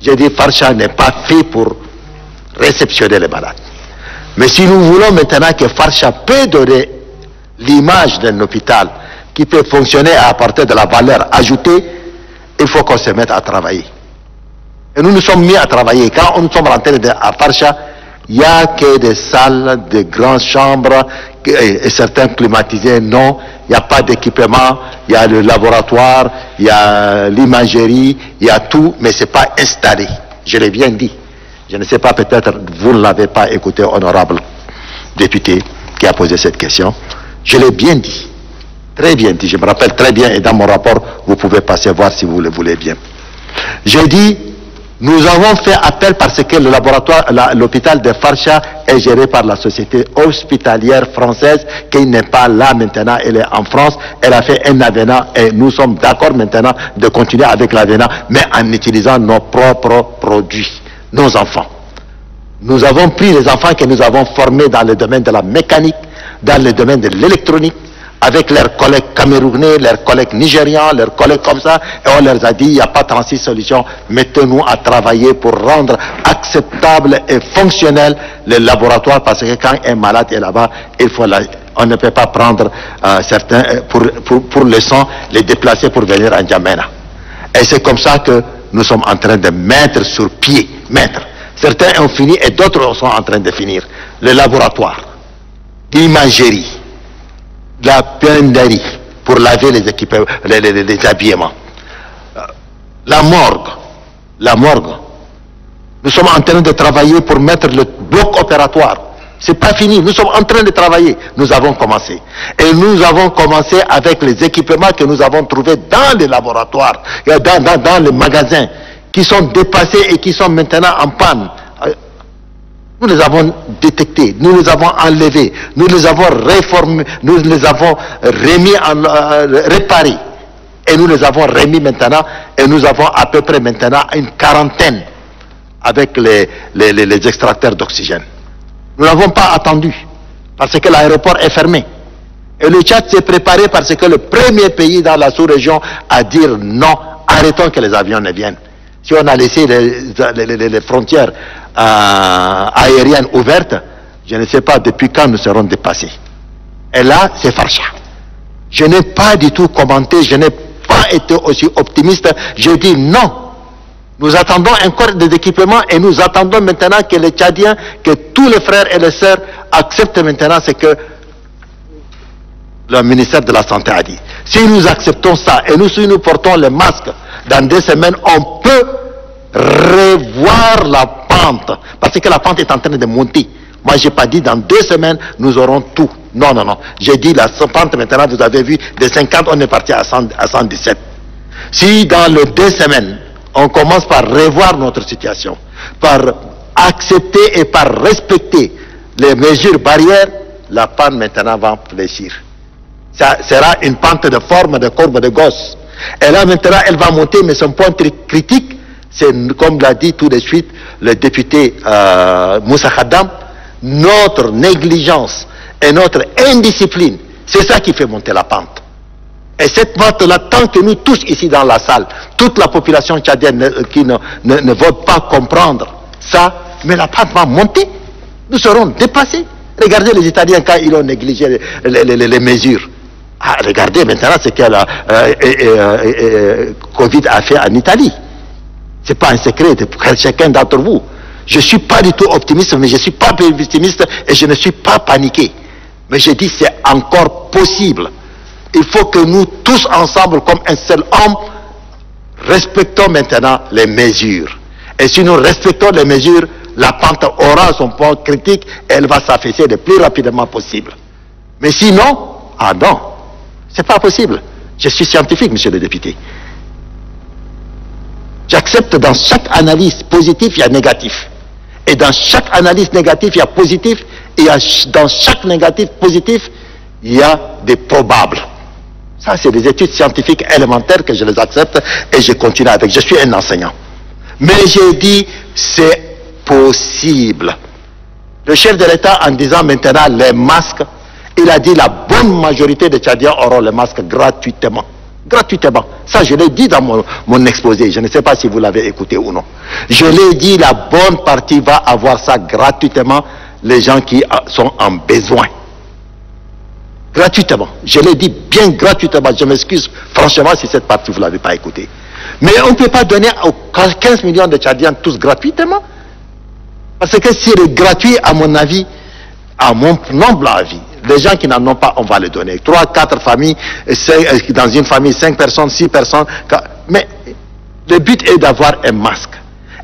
J'ai dit Farcha n'est pas fait pour réceptionner les malades. Mais si nous voulons maintenant que Farcha peut donner l'image d'un hôpital qui peut fonctionner à apporter de la valeur ajoutée, il faut qu'on se mette à travailler. Et nous nous sommes mis à travailler. Quand nous sommes rentrés à Farcha, il n'y a que des salles, de grandes chambres, et, certains climatisés, non. Il n'y a pas d'équipement, il y a le laboratoire, il y a l'imagerie, il y a tout, mais ce n'est pas installé. Je l'ai bien dit. Je ne sais pas, peut-être vous ne l'avez pas écouté, honorable député, qui a posé cette question. Je l'ai bien dit. Très bien dit. Je me rappelle très bien, et dans mon rapport, vous pouvez passer voir si vous le voulez bien. J'ai dit, nous avons fait appel parce que le laboratoire, l'hôpital de Farcha est géré par la société hospitalière française qui n'est pas là maintenant, elle est en France, elle a fait un avenant et nous sommes d'accord maintenant de continuer avec l'avenant, mais en utilisant nos propres produits, nos enfants. Nous avons pris les enfants que nous avons formés dans le domaine de la mécanique, dans le domaine de l'électronique, avec leurs collègues camerounais, leurs collègues nigérians, leurs collègues comme ça, et on leur a dit, il n'y a pas 36 solutions, mettez-nous à travailler pour rendre acceptable et fonctionnel le laboratoire, parce que quand un malade est là-bas, il faut on ne peut pas prendre euh, certains, euh, pour, pour, pour le sang, les déplacer pour venir à N'Djamena. Et c'est comme ça que nous sommes en train de mettre sur pied, mettre. Certains ont fini et d'autres sont en train de finir. Le laboratoire, l'imagerie, la penderie pour laver les équipements, habillements. Euh, la morgue, la morgue. Nous sommes en train de travailler pour mettre le bloc opératoire. C'est pas fini. Nous sommes en train de travailler. Nous avons commencé. Et nous avons commencé avec les équipements que nous avons trouvés dans les laboratoires, dans, dans, dans les magasins, qui sont dépassés et qui sont maintenant en panne. Nous les avons détectés, nous les avons enlevés, nous les avons réformés, nous les avons remis, euh, réparés. Et nous les avons remis maintenant, et nous avons à peu près maintenant une quarantaine avec les, les, extracteurs d'oxygène. Nous n'avons pas attendu, parce que l'aéroport est fermé. Et le Tchad s'est préparé parce que le premier pays dans la sous-région a dit non, arrêtons que les avions ne viennent. Si on a laissé les, frontières euh, aériennes ouvertes, je ne sais pas depuis quand nous serons dépassés. Et là, c'est Farcha. Je n'ai pas du tout commenté, je n'ai pas été aussi optimiste. Je dis non. Nous attendons encore des équipements et nous attendons maintenant que les Tchadiens, que tous les frères et les sœurs acceptent maintenant ce que le ministère de la Santé a dit. Si nous acceptons ça et nous, si nous portons les masques, dans deux semaines, on peut revoir la pente. Parce que la pente est en train de monter. Moi, je n'ai pas dit dans deux semaines, nous aurons tout. Non, non, non. J'ai dit la pente, maintenant, vous avez vu, de 50, on est parti à, 117. Si dans les deux semaines, on commence par revoir notre situation, par accepter et par respecter les mesures barrières, la pente maintenant va fléchir. Ça sera une pente de forme de courbe de gosse. Et là, maintenant, elle va monter, mais son point critique, c'est, comme l'a dit tout de suite le député euh, Moussa Khaddam, notre négligence et notre indiscipline, c'est ça qui fait monter la pente. Et cette pente-là, tant que nous tous ici dans la salle, toute la population tchadienne qui ne, ne, veut pas comprendre ça, mais la pente va monter, nous serons dépassés. Regardez les Italiens quand ils ont négligé les mesures. Ah, regardez maintenant ce que la euh, euh, Covid a fait en Italie. Ce n'est pas un secret pour chacun d'entre vous. Je ne suis pas du tout optimiste, mais je ne suis pas pessimiste et je ne suis pas paniqué. Mais je dis c'est encore possible. Il faut que nous tous ensemble, comme un seul homme, respectons maintenant les mesures. Et si nous respectons les mesures, la pente aura son point critique et elle va s'affaisser le plus rapidement possible. Mais sinon, ah non, c'est pas possible. Je suis scientifique, monsieur le député. J'accepte dans chaque analyse positive, il y a négatif. Et dans chaque analyse négative, il y a positif. Et dans chaque négatif positif, il y a des probables. Ça, c'est des études scientifiques élémentaires que je les accepte et je continue avec. Je suis un enseignant. Mais j'ai dit, c'est possible. Le chef de l'État, en disant maintenant les masques, il a dit la bonne majorité des Tchadiens auront les masques gratuitement. Gratuitement. Ça, je l'ai dit dans mon, exposé. Je ne sais pas si vous l'avez écouté ou non. Je l'ai dit, la bonne partie va avoir ça gratuitement, les gens qui sont en besoin. Gratuitement. Je l'ai dit bien gratuitement. Je m'excuse franchement si cette partie, vous ne l'avez pas écoutée. Mais on ne peut pas donner aux 15 millions de Tchadiens tous gratuitement. Parce que si c'est gratuit, à mon avis, à mon nombre avis, les gens qui n'en ont pas, on va les donner. Trois, quatre familles, dans une famille, cinq personnes, six personnes. Mais le but est d'avoir un masque.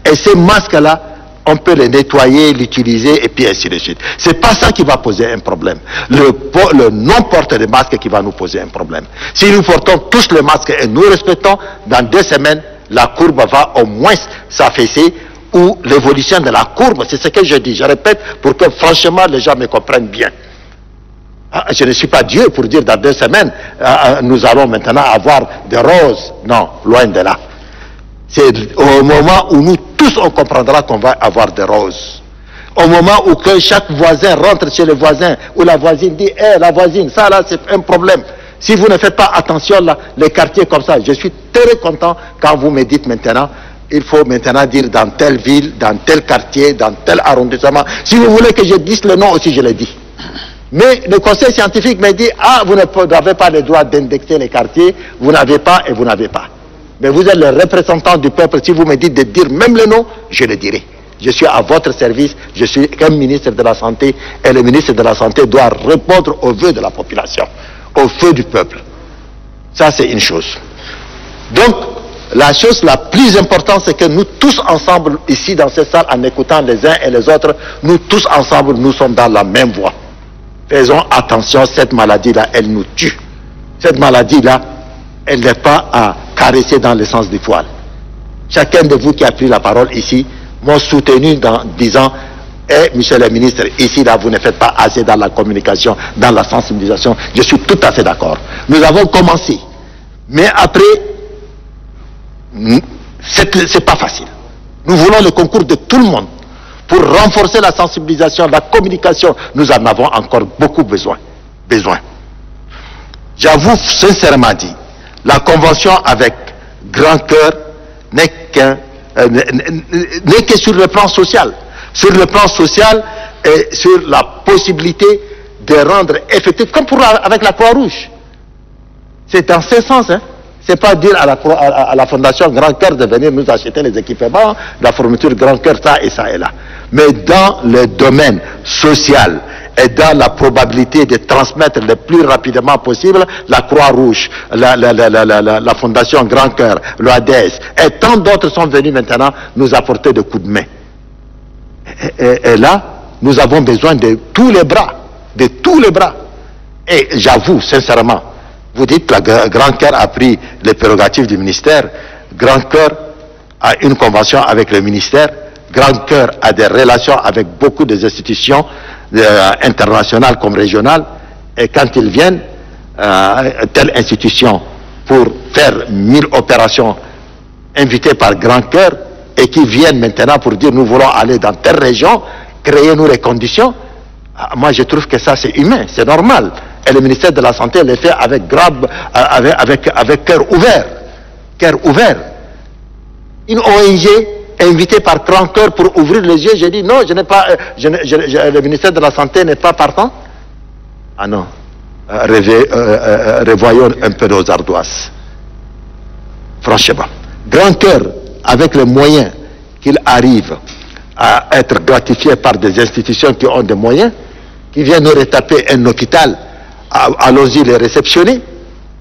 Et ces masques-là, on peut les nettoyer, l'utiliser et puis ainsi de suite. C'est pas ça qui va poser un problème. Le, le non-porte de masque qui va nous poser un problème. Si nous portons tous les masques et nous respectons, dans deux semaines, la courbe va au moins s'affaisser ou l'évolution de la courbe, c'est ce que je dis. Je répète pour que franchement les gens me comprennent bien. Ah, je ne suis pas Dieu pour dire dans deux semaines, ah, ah, nous allons maintenant avoir des roses. Non, loin de là. C'est au moment où nous tous on comprendra qu'on va avoir des roses. Au moment où que chaque voisin rentre chez le voisin, où la voisine dit, hé, la voisine, ça là, c'est un problème. Si vous ne faites pas attention là, les quartiers comme ça, je suis très content quand vous me dites maintenant, il faut maintenant dire dans telle ville, dans tel quartier, dans tel arrondissement. Si vous voulez que je dise le nom aussi, je le dis. Mais le conseil scientifique me dit, ah, vous n'avez pas le droit d'indexer les quartiers, vous n'avez pas et vous n'avez pas. Mais vous êtes le représentant du peuple, si vous me dites de dire même le nom, je le dirai. Je suis à votre service, je suis comme ministre de la Santé, et le ministre de la Santé doit répondre aux vœux de la population, aux vœux du peuple. Ça, c'est une chose. Donc, la chose la plus importante, c'est que nous tous ensemble, ici dans cette salle, en écoutant les uns et les autres, nous tous ensemble, nous sommes dans la même voie. Faisons attention, cette maladie-là, elle nous tue. Cette maladie-là, elle n'est pas à caresser dans le sens du poil. Chacun de vous qui a pris la parole ici m'a soutenu dans disant eh, monsieur le ministre, ici, là, vous ne faites pas assez dans la communication, dans la sensibilisation. Je suis tout à fait d'accord. Nous avons commencé. Mais après, c'est pas facile. Nous voulons le concours de tout le monde pour renforcer la sensibilisation, la communication. Nous en avons encore beaucoup besoin. besoin. J'avoue sincèrement dit, la convention avec grand cœur n'est euh, que sur le plan social. Sur le plan social et sur la possibilité de rendre effectif, comme pour avec la Croix-Rouge. C'est dans ce sens, hein. C'est pas dire à la, à, la Fondation Grand Cœur de venir nous acheter les équipements, la fourniture Grand Cœur, ça et ça et là. Mais dans le domaine social et dans la probabilité de transmettre le plus rapidement possible, la Croix-Rouge, la, Fondation Grand Cœur, l'OADES et tant d'autres sont venus maintenant nous apporter des coups de main. et là, nous avons besoin de tous les bras, de tous les bras. Et j'avoue sincèrement, vous dites que Grand Cœur a pris les prérogatives du ministère. Grand Cœur a une convention avec le ministère. Grand Cœur a des relations avec beaucoup des institutions euh, internationales comme régionales. Et quand ils viennent, euh, telle institution, pour faire mille opérations invitées par Grand Cœur, et qui viennent maintenant pour dire nous voulons aller dans telle région, créer nous les conditions, ah, moi je trouve que ça c'est humain, c'est normal. Et le ministère de la Santé le fait avec grave, euh, avec, avec, avec cœur ouvert. Cœur ouvert. Une ONG invitée par grand cœur pour ouvrir les yeux, j'ai dit non, je n'ai pas, euh, le ministère de la Santé n'est pas partant. Ah non, euh, revoyons un peu nos ardoises. Franchement, grand cœur, avec les moyens qu'il arrive à être gratifié par des institutions qui ont des moyens, qui viennent nous retaper un hôpital allons-y les réceptionner.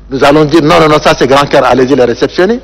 Nous allons dire non, non, non, ça c'est grand cœur, allez-y les réceptionner.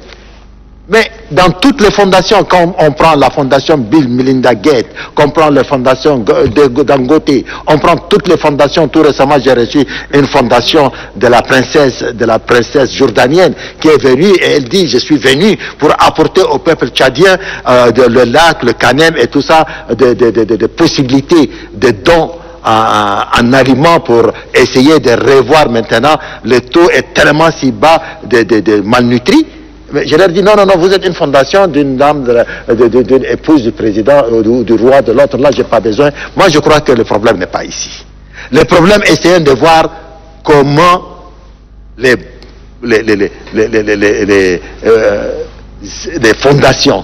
Mais dans toutes les fondations, quand on prend la fondation Bill Melinda Gates, qu'on prend la fondation de Dangote, on prend toutes les fondations. Tout récemment, j'ai reçu une fondation de la princesse, de la princesse jordanienne qui est venue et elle dit, je suis venu pour apporter au peuple tchadien euh, le lac, le canem et tout ça, des possibilités de dons en, aliment pour essayer de revoir maintenant le taux est tellement si bas de, de, malnutris. Mais je leur dis non, non, non, vous êtes une fondation d'une dame, d'une épouse du président ou du, roi de l'autre. Là, j'ai pas besoin. Moi, je crois que le problème n'est pas ici. Le problème, essayons de voir comment les, les, les, les, euh, les fondations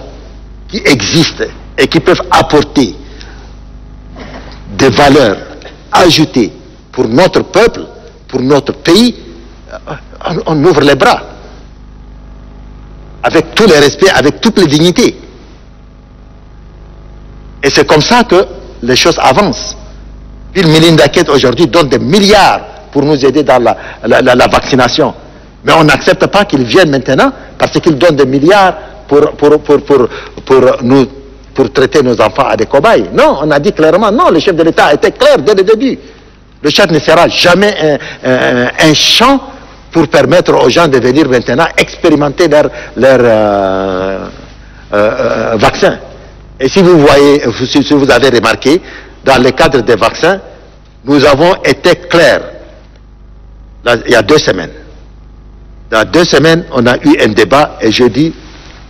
qui existent et qui peuvent apporter des valeurs ajouter pour notre peuple, pour notre pays, on, ouvre les bras. Avec tous les respects, avec toutes les dignités. Et c'est comme ça que les choses avancent. Bill Melinda Gates aujourd'hui donne des milliards pour nous aider dans la, la, vaccination. Mais on n'accepte pas qu'ils viennent maintenant parce qu'ils donnent des milliards pour, pour, pour, pour, pour nous pour traiter nos enfants à des cobayes. Non, on a dit clairement, non, le chef de l'État était clair dès le début. Le chef ne sera jamais un, champ pour permettre aux gens de venir maintenant expérimenter leur, leur euh, euh, euh, vaccin. Et si vous voyez, si vous avez remarqué, dans le cadre des vaccins, nous avons été clairs il y a deux semaines. Dans deux semaines, on a eu un débat et je dis,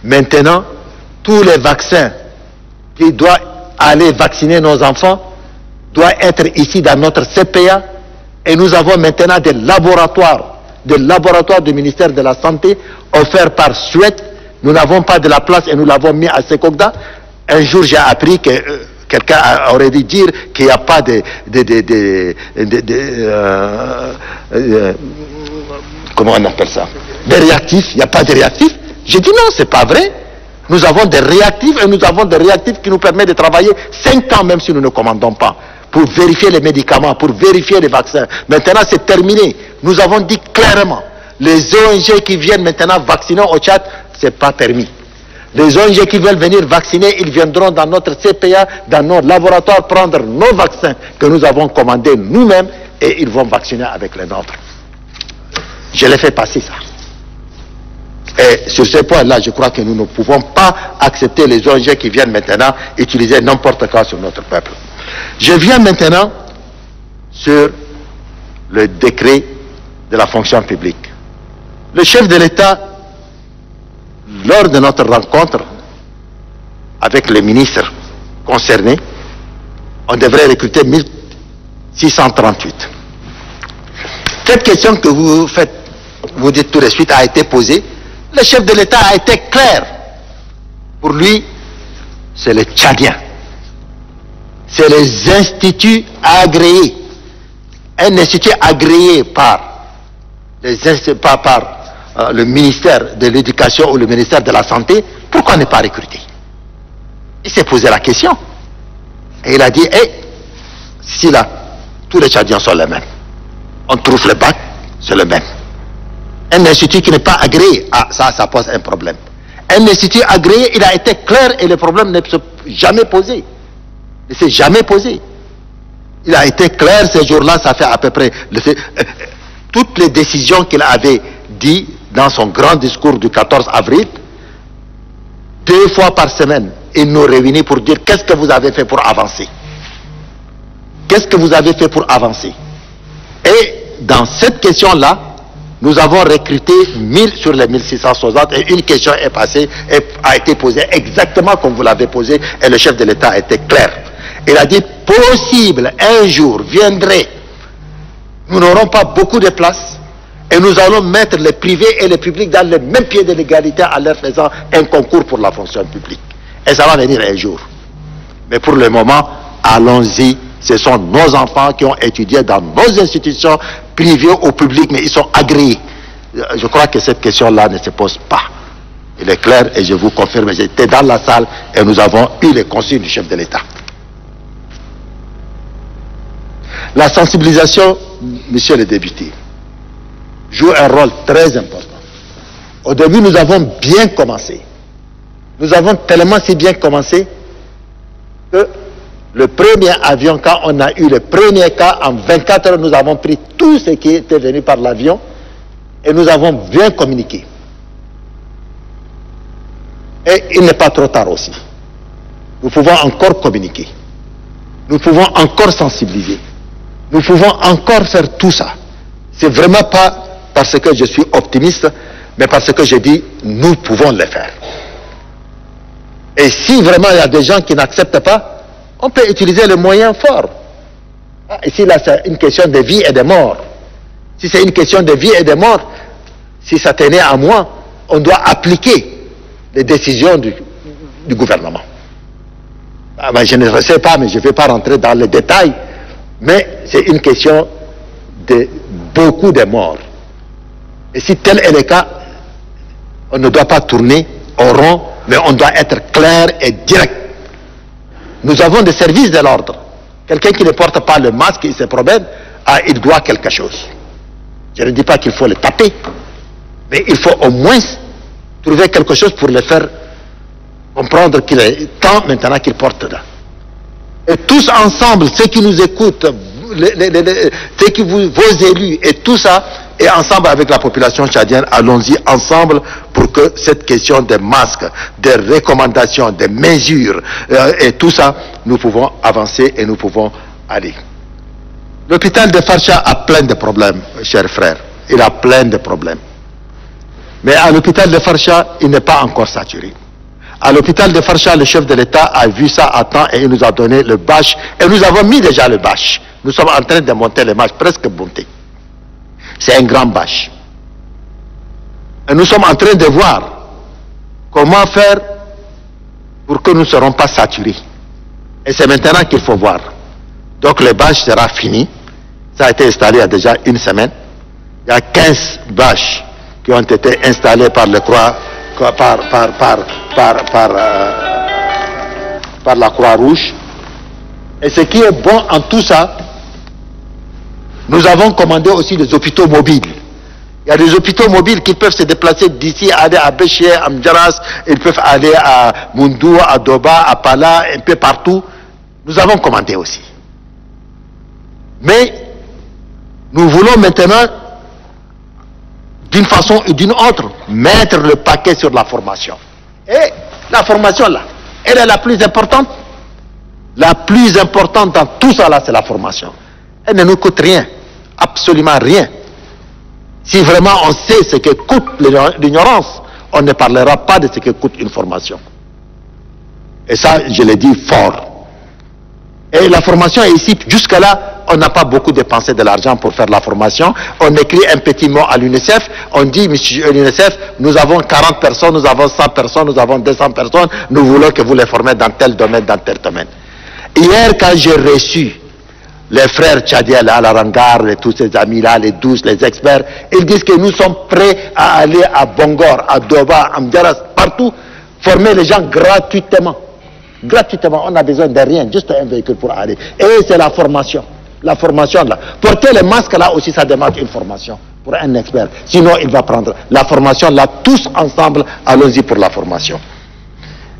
maintenant, tous les vaccins qui doit aller vacciner nos enfants doit être ici dans notre CPA et nous avons maintenant des laboratoires, des laboratoires du ministère de la Santé offerts par Suède. Nous n'avons pas de la place et nous l'avons mis à Sekogda. Un jour, j'ai appris que euh, quelqu'un aurait dû dire qu'il n'y a pas de, euh, euh, comment on appelle ça, des réactifs. Il n'y a pas de réactifs. J'ai dit non, c'est pas vrai. Nous avons des réactifs et nous avons des réactifs qui nous permettent de travailler 5 ans même si nous ne commandons pas pour vérifier les médicaments, pour vérifier les vaccins. Maintenant, c'est terminé. Nous avons dit clairement, les ONG qui viennent maintenant vacciner au Tchad, ce n'est pas permis. Les ONG qui veulent venir vacciner, ils viendront dans notre CPA, dans nos laboratoires, prendre nos vaccins que nous avons commandés nous-mêmes et ils vont vacciner avec les nôtres. Je l'ai fait passer ça. Et sur ce point-là, je crois que nous ne pouvons pas accepter les ONG qui viennent maintenant utiliser n'importe quoi sur notre peuple. Je viens maintenant sur le décret de la fonction publique. Le chef de l'État, lors de notre rencontre avec les ministres concernés, on devrait recruter 1638. Cette question que vous faites, vous dites tout de suite, a été posée le chef de l'État a été clair. Pour lui, c'est les Tchadiens. C'est les instituts agréés. Un institut agréé par, les, par, par euh, le ministère de l'Éducation ou le ministère de la Santé, pourquoi ne pas recruter? Il s'est posé la question. Et il a dit, hé, si là, tous les Tchadiens sont les mêmes, on trouve le bac, c'est le même. Un institut qui n'est pas agréé, ah, ça, ça pose un problème. Un institut agréé, il a été clair et le problème ne s'est jamais posé. Il ne s'est jamais posé. Il a été clair ces jours-là, ça fait à peu près... Euh, euh, toutes les décisions qu'il avait dit dans son grand discours du 14 avril, deux fois par semaine, il nous réunit pour dire qu'est-ce que vous avez fait pour avancer? Qu'est-ce que vous avez fait pour avancer? Et dans cette question-là, nous avons recruté 1000 sur les 1660 et une question est passée et a été posée exactement comme vous l'avez posée et le chef de l'État était clair. Il a dit possible un jour viendrait, nous n'aurons pas beaucoup de places et nous allons mettre les privés et les publics dans le même pied de l'égalité en leur faisant un concours pour la fonction publique. Et ça va venir un jour. Mais pour le moment, allons-y. Ce sont nos enfants qui ont étudié dans nos institutions privés ou publics, mais ils sont agréés. Je crois que cette question-là ne se pose pas. Il est clair et je vous confirme, j'étais dans la salle et nous avons eu les consignes du chef de l'État. La sensibilisation, monsieur le député, joue un rôle très important. Au début, nous avons bien commencé. Nous avons tellement si bien commencé que le premier avion, quand on a eu le premier cas, en 24 heures, nous avons pris tout ce qui était venu par l'avion et nous avons bien communiqué. Et il n'est pas trop tard aussi. Nous pouvons encore communiquer. Nous pouvons encore sensibiliser. Nous pouvons encore faire tout ça. C'est vraiment pas parce que je suis optimiste, mais parce que je dis nous pouvons le faire. Et si vraiment il y a des gens qui n'acceptent pas, on peut utiliser les moyens forts. Ah, ici, là, c'est une question de vie et de mort. Si c'est une question de vie et de mort, si ça tenait à moi, on doit appliquer les décisions du, gouvernement. Ah, ben, je ne sais pas, mais je ne vais pas rentrer dans les détails, mais c'est une question de beaucoup de morts. Et si tel est le cas, on ne doit pas tourner au rond, mais on doit être clair et direct. Nous avons des services de l'ordre. Quelqu'un qui ne porte pas le masque, il se promène, ah, il doit quelque chose. Je ne dis pas qu'il faut le taper, mais il faut au moins trouver quelque chose pour le faire comprendre qu'il est temps maintenant qu'il porte là. Et tous ensemble, ceux qui nous écoutent, ceux qui vous, vos élus et tout ça, et ensemble avec la population tchadienne, allons-y ensemble pour que cette question des masques, des recommandations, des mesures euh, et tout ça, nous pouvons avancer et nous pouvons aller. L'hôpital de Farcha a plein de problèmes, chers frères. Il a plein de problèmes. Mais à l'hôpital de Farcha, il n'est pas encore saturé. À l'hôpital de Farcha, le chef de l'État a vu ça à temps et il nous a donné le bâche. Et nous avons mis déjà le bâche. Nous sommes en train de monter les bâches, presque montés. C'est un grand bâche. Et nous sommes en train de voir comment faire pour que nous ne serons pas saturés. Et c'est maintenant qu'il faut voir. Donc le bâche sera fini. Ça a été installé il y a déjà une semaine. Il y a 15 bâches qui ont été installées par le croix, par, par, par, par, par, euh, par la Croix-Rouge. Et ce qui est bon en tout ça, nous avons commandé aussi des hôpitaux mobiles. Il y a des hôpitaux mobiles qui peuvent se déplacer d'ici, aller à Béchier, à Mdjaras, ils peuvent aller à Mundou, à Doba, à Pala, un peu partout. Nous avons commandé aussi. Mais nous voulons maintenant, d'une façon ou d'une autre, mettre le paquet sur la formation. Et la formation là, elle est la plus importante. La plus importante dans tout ça là, c'est la formation. Elle ne nous coûte rien, absolument rien. Si vraiment on sait ce que coûte l'ignorance, on ne parlera pas de ce que coûte une formation. Et ça, je l'ai dit fort. Et la formation est ici, jusque là, on n'a pas beaucoup dépensé de l'argent pour faire la formation. On écrit un petit mot à l'UNICEF, on dit, monsieur l'UNICEF, nous avons 40 personnes, nous avons 100 personnes, nous avons 200 personnes, nous voulons que vous les formez dans tel domaine, dans tel domaine. Hier, quand j'ai reçu les frères tchadiens à la Rangar, tous ces amis-là, les douze, les experts, ils disent que nous sommes prêts à aller à Bongor, à Doba, à Mdiaras, partout, former les gens gratuitement. Gratuitement, on n'a besoin de rien, juste un véhicule pour aller. Et c'est la formation. La formation là. Porter les masques là aussi, ça demande une formation pour un expert. Sinon, il va prendre la formation là, tous ensemble, allons-y pour la formation.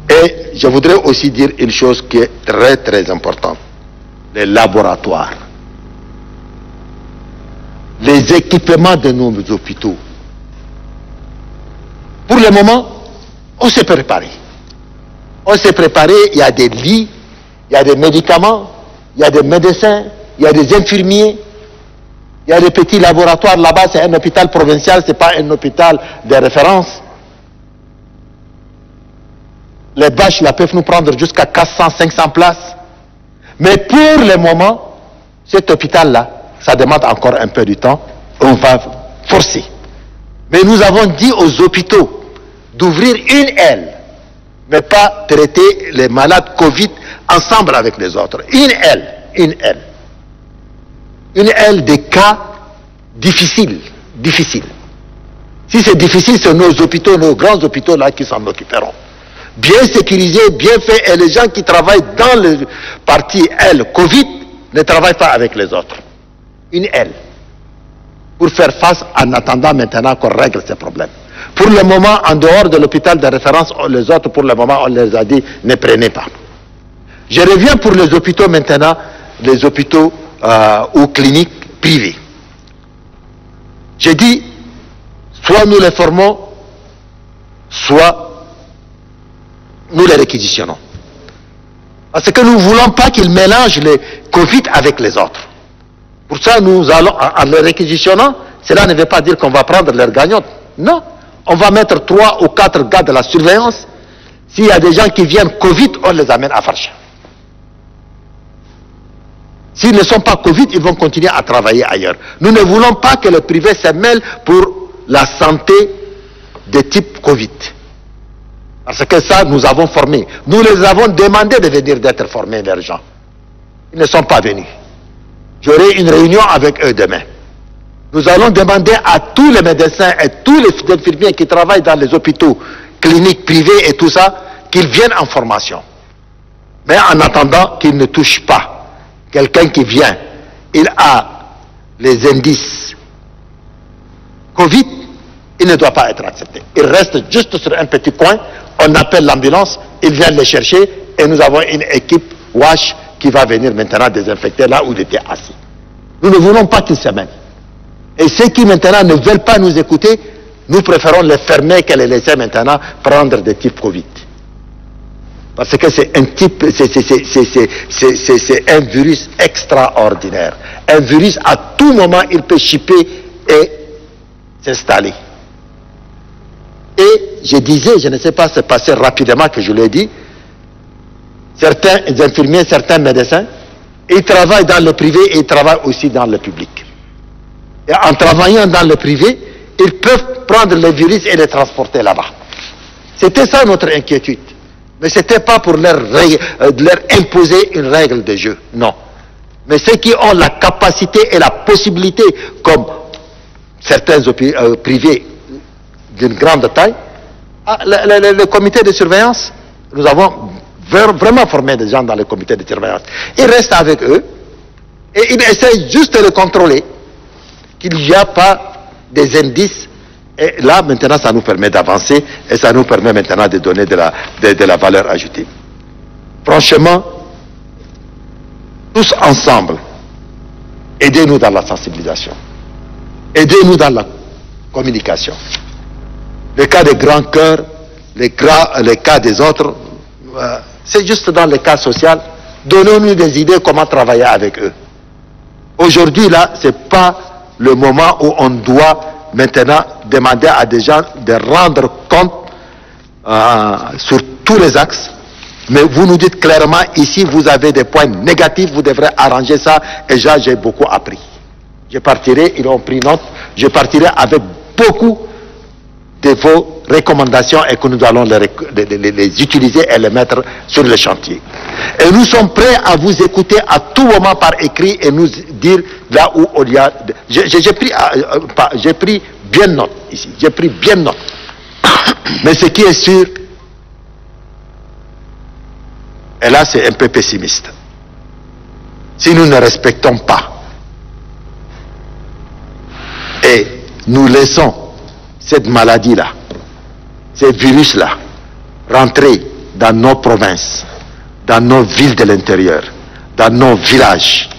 Et je voudrais aussi dire une chose qui est très très importante les laboratoires, les équipements de nos hôpitaux. Pour le moment, on s'est préparé. On s'est préparé, il y a des lits, il y a des médicaments, il y a des médecins, il y a des infirmiers, il y a des petits laboratoires là-bas, c'est un hôpital provincial, ce n'est pas un hôpital de référence. Les bâches là peuvent nous prendre jusqu'à 400, 500 places. Mais pour le moment, cet hôpital-là, ça demande encore un peu de temps. On va forcer. Mais nous avons dit aux hôpitaux d'ouvrir une aile, mais pas traiter les malades Covid ensemble avec les autres. Une aile, une aile. Une aile des cas difficiles, difficiles. Si c'est difficile, c'est nos hôpitaux, nos grands hôpitaux là qui s'en occuperont bien sécurisé, bien fait, et les gens qui travaillent dans le parti L, Covid, ne travaillent pas avec les autres. Une L. pour faire face en attendant maintenant qu'on règle ces problèmes. Pour le moment, en dehors de l'hôpital de référence, les autres, pour le moment, on les a dit, ne prenez pas. Je reviens pour les hôpitaux maintenant, les hôpitaux euh, ou cliniques privées. J'ai dit, soit nous les formons, soit nous les réquisitionnons. Parce que nous ne voulons pas qu'ils mélangent les Covid avec les autres. Pour ça, nous allons, en les réquisitionnant, cela ne veut pas dire qu'on va prendre leurs gagnantes. Non. On va mettre trois ou quatre gars de la surveillance. S'il y a des gens qui viennent Covid, on les amène à Farcha. S'ils ne sont pas Covid, ils vont continuer à travailler ailleurs. Nous ne voulons pas que le privé se mêle pour la santé de type Covid. Parce que ça, nous avons formé. Nous les avons demandé de venir d'être formés vers gens. Ils ne sont pas venus. J'aurai une réunion avec eux demain. Nous allons demander à tous les médecins et tous les infirmiers qui travaillent dans les hôpitaux, cliniques privés et tout ça, qu'ils viennent en formation. Mais en attendant qu'ils ne touchent pas quelqu'un qui vient, il a les indices Covid, il ne doit pas être accepté. Il reste juste sur un petit coin, on appelle l'ambulance, il vient les chercher et nous avons une équipe WASH qui va venir maintenant désinfecter là où il était assis. Nous ne voulons pas qu'il se mène. Et ceux qui maintenant ne veulent pas nous écouter, nous préférons les fermer que les laisser maintenant prendre des types Covid. Parce que c'est un type, c'est un virus extraordinaire. Un virus, à tout moment, il peut chipper et s'installer. Et je disais, je ne sais pas, c'est passé rapidement que je l'ai dit, certains infirmiers, certains médecins, ils travaillent dans le privé et ils travaillent aussi dans le public. En travaillant dans le privé, ils peuvent prendre le virus et le transporter là-bas. C'était ça notre inquiétude. Mais ce n'était pas pour leur, euh, leur imposer une règle de jeu, non. Mais ceux qui ont la capacité et la possibilité, comme certains euh, privés d'une grande taille, ah, le, comité de surveillance, nous avons vraiment formé des gens dans le comité de surveillance. Ils restent avec eux et ils essayent juste de le contrôler, qu'il n'y a pas des indices et là, maintenant, ça nous permet d'avancer et ça nous permet maintenant de donner de la, de, la valeur ajoutée. Franchement, tous ensemble, aidez-nous dans la sensibilisation. Aidez-nous dans la communication. Le cas des grands cœurs, les cas, des autres, euh, c'est juste dans le cas social. Donnons-nous des idées comment travailler avec eux. Aujourd'hui, là, ce n'est pas le moment où on doit maintenant demander à des gens de rendre compte euh, sur tous les axes. Mais vous nous dites clairement, ici, vous avez des points négatifs, vous devrez arranger ça. Et déjà, j'ai beaucoup appris. Je partirai, ils ont pris note, je partirai avec beaucoup de vos recommandations et que nous allons les, utiliser et les mettre sur le chantier. Et nous sommes prêts à vous écouter à tout moment par écrit et nous dire là où il y a... J'ai pris, euh, euh, pris bien note ici, j'ai pris bien note. Mais ce qui est sûr, et là c'est un peu pessimiste, si nous ne respectons pas et nous laissons cette maladie-là, ce virus-là, rentrer dans nos provinces, dans nos villes de l'intérieur, dans nos villages,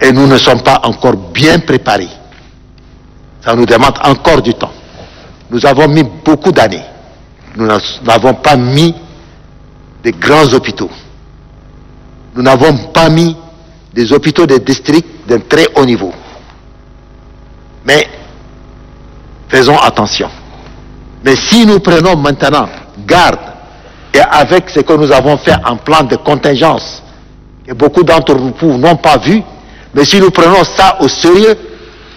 et nous ne sommes pas encore bien préparés. Ça nous demande encore du temps. Nous avons mis beaucoup d'années. Nous n'avons pas mis de grands hôpitaux. Nous n'avons pas mis des hôpitaux de district d'un très haut niveau. Mais faisons attention. Mais si nous prenons maintenant garde et avec ce que nous avons fait en plan de contingence, que beaucoup d'entre vous n'ont pas vu, mais si nous prenons ça au sérieux,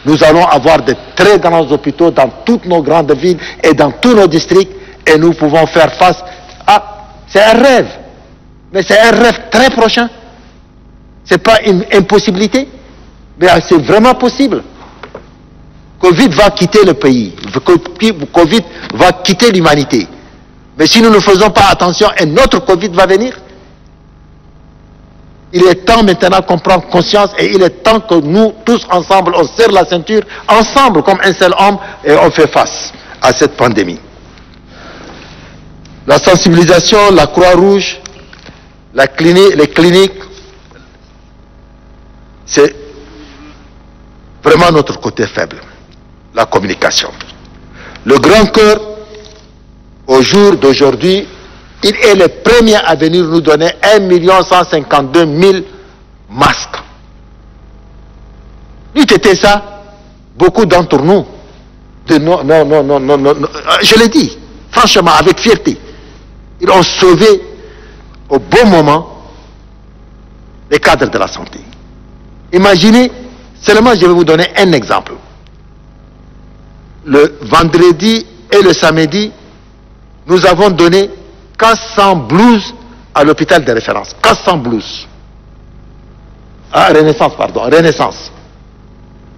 nous allons avoir de très grands hôpitaux dans toutes nos grandes villes et dans tous nos districts et nous pouvons faire face à... C'est un rêve, mais c'est un rêve très prochain. Ce n'est pas une impossibilité, mais c'est vraiment possible. Covid va quitter le pays, Covid va quitter l'humanité. Mais si nous ne faisons pas attention, un autre Covid va venir. Il est temps maintenant qu'on prenne conscience et il est temps que nous, tous ensemble, on serre la ceinture, ensemble, comme un seul homme, et on fait face à cette pandémie. La sensibilisation, la Croix-Rouge, les cliniques, c'est vraiment notre côté faible, communication. Le grand cœur, au jour d'aujourd'hui, il est le premier à venir nous donner 1 152 000 masques. N'eût été ça, beaucoup d'entre nous, de non, non, non, non, non, non, je l'ai dit, franchement, avec fierté, ils ont sauvé au bon moment les cadres de la santé. Imaginez, seulement je vais vous donner un exemple. Le vendredi et le samedi, nous avons donné 400 blouses à l'hôpital de référence. 400 blouses. Ah, Renaissance, pardon, Renaissance.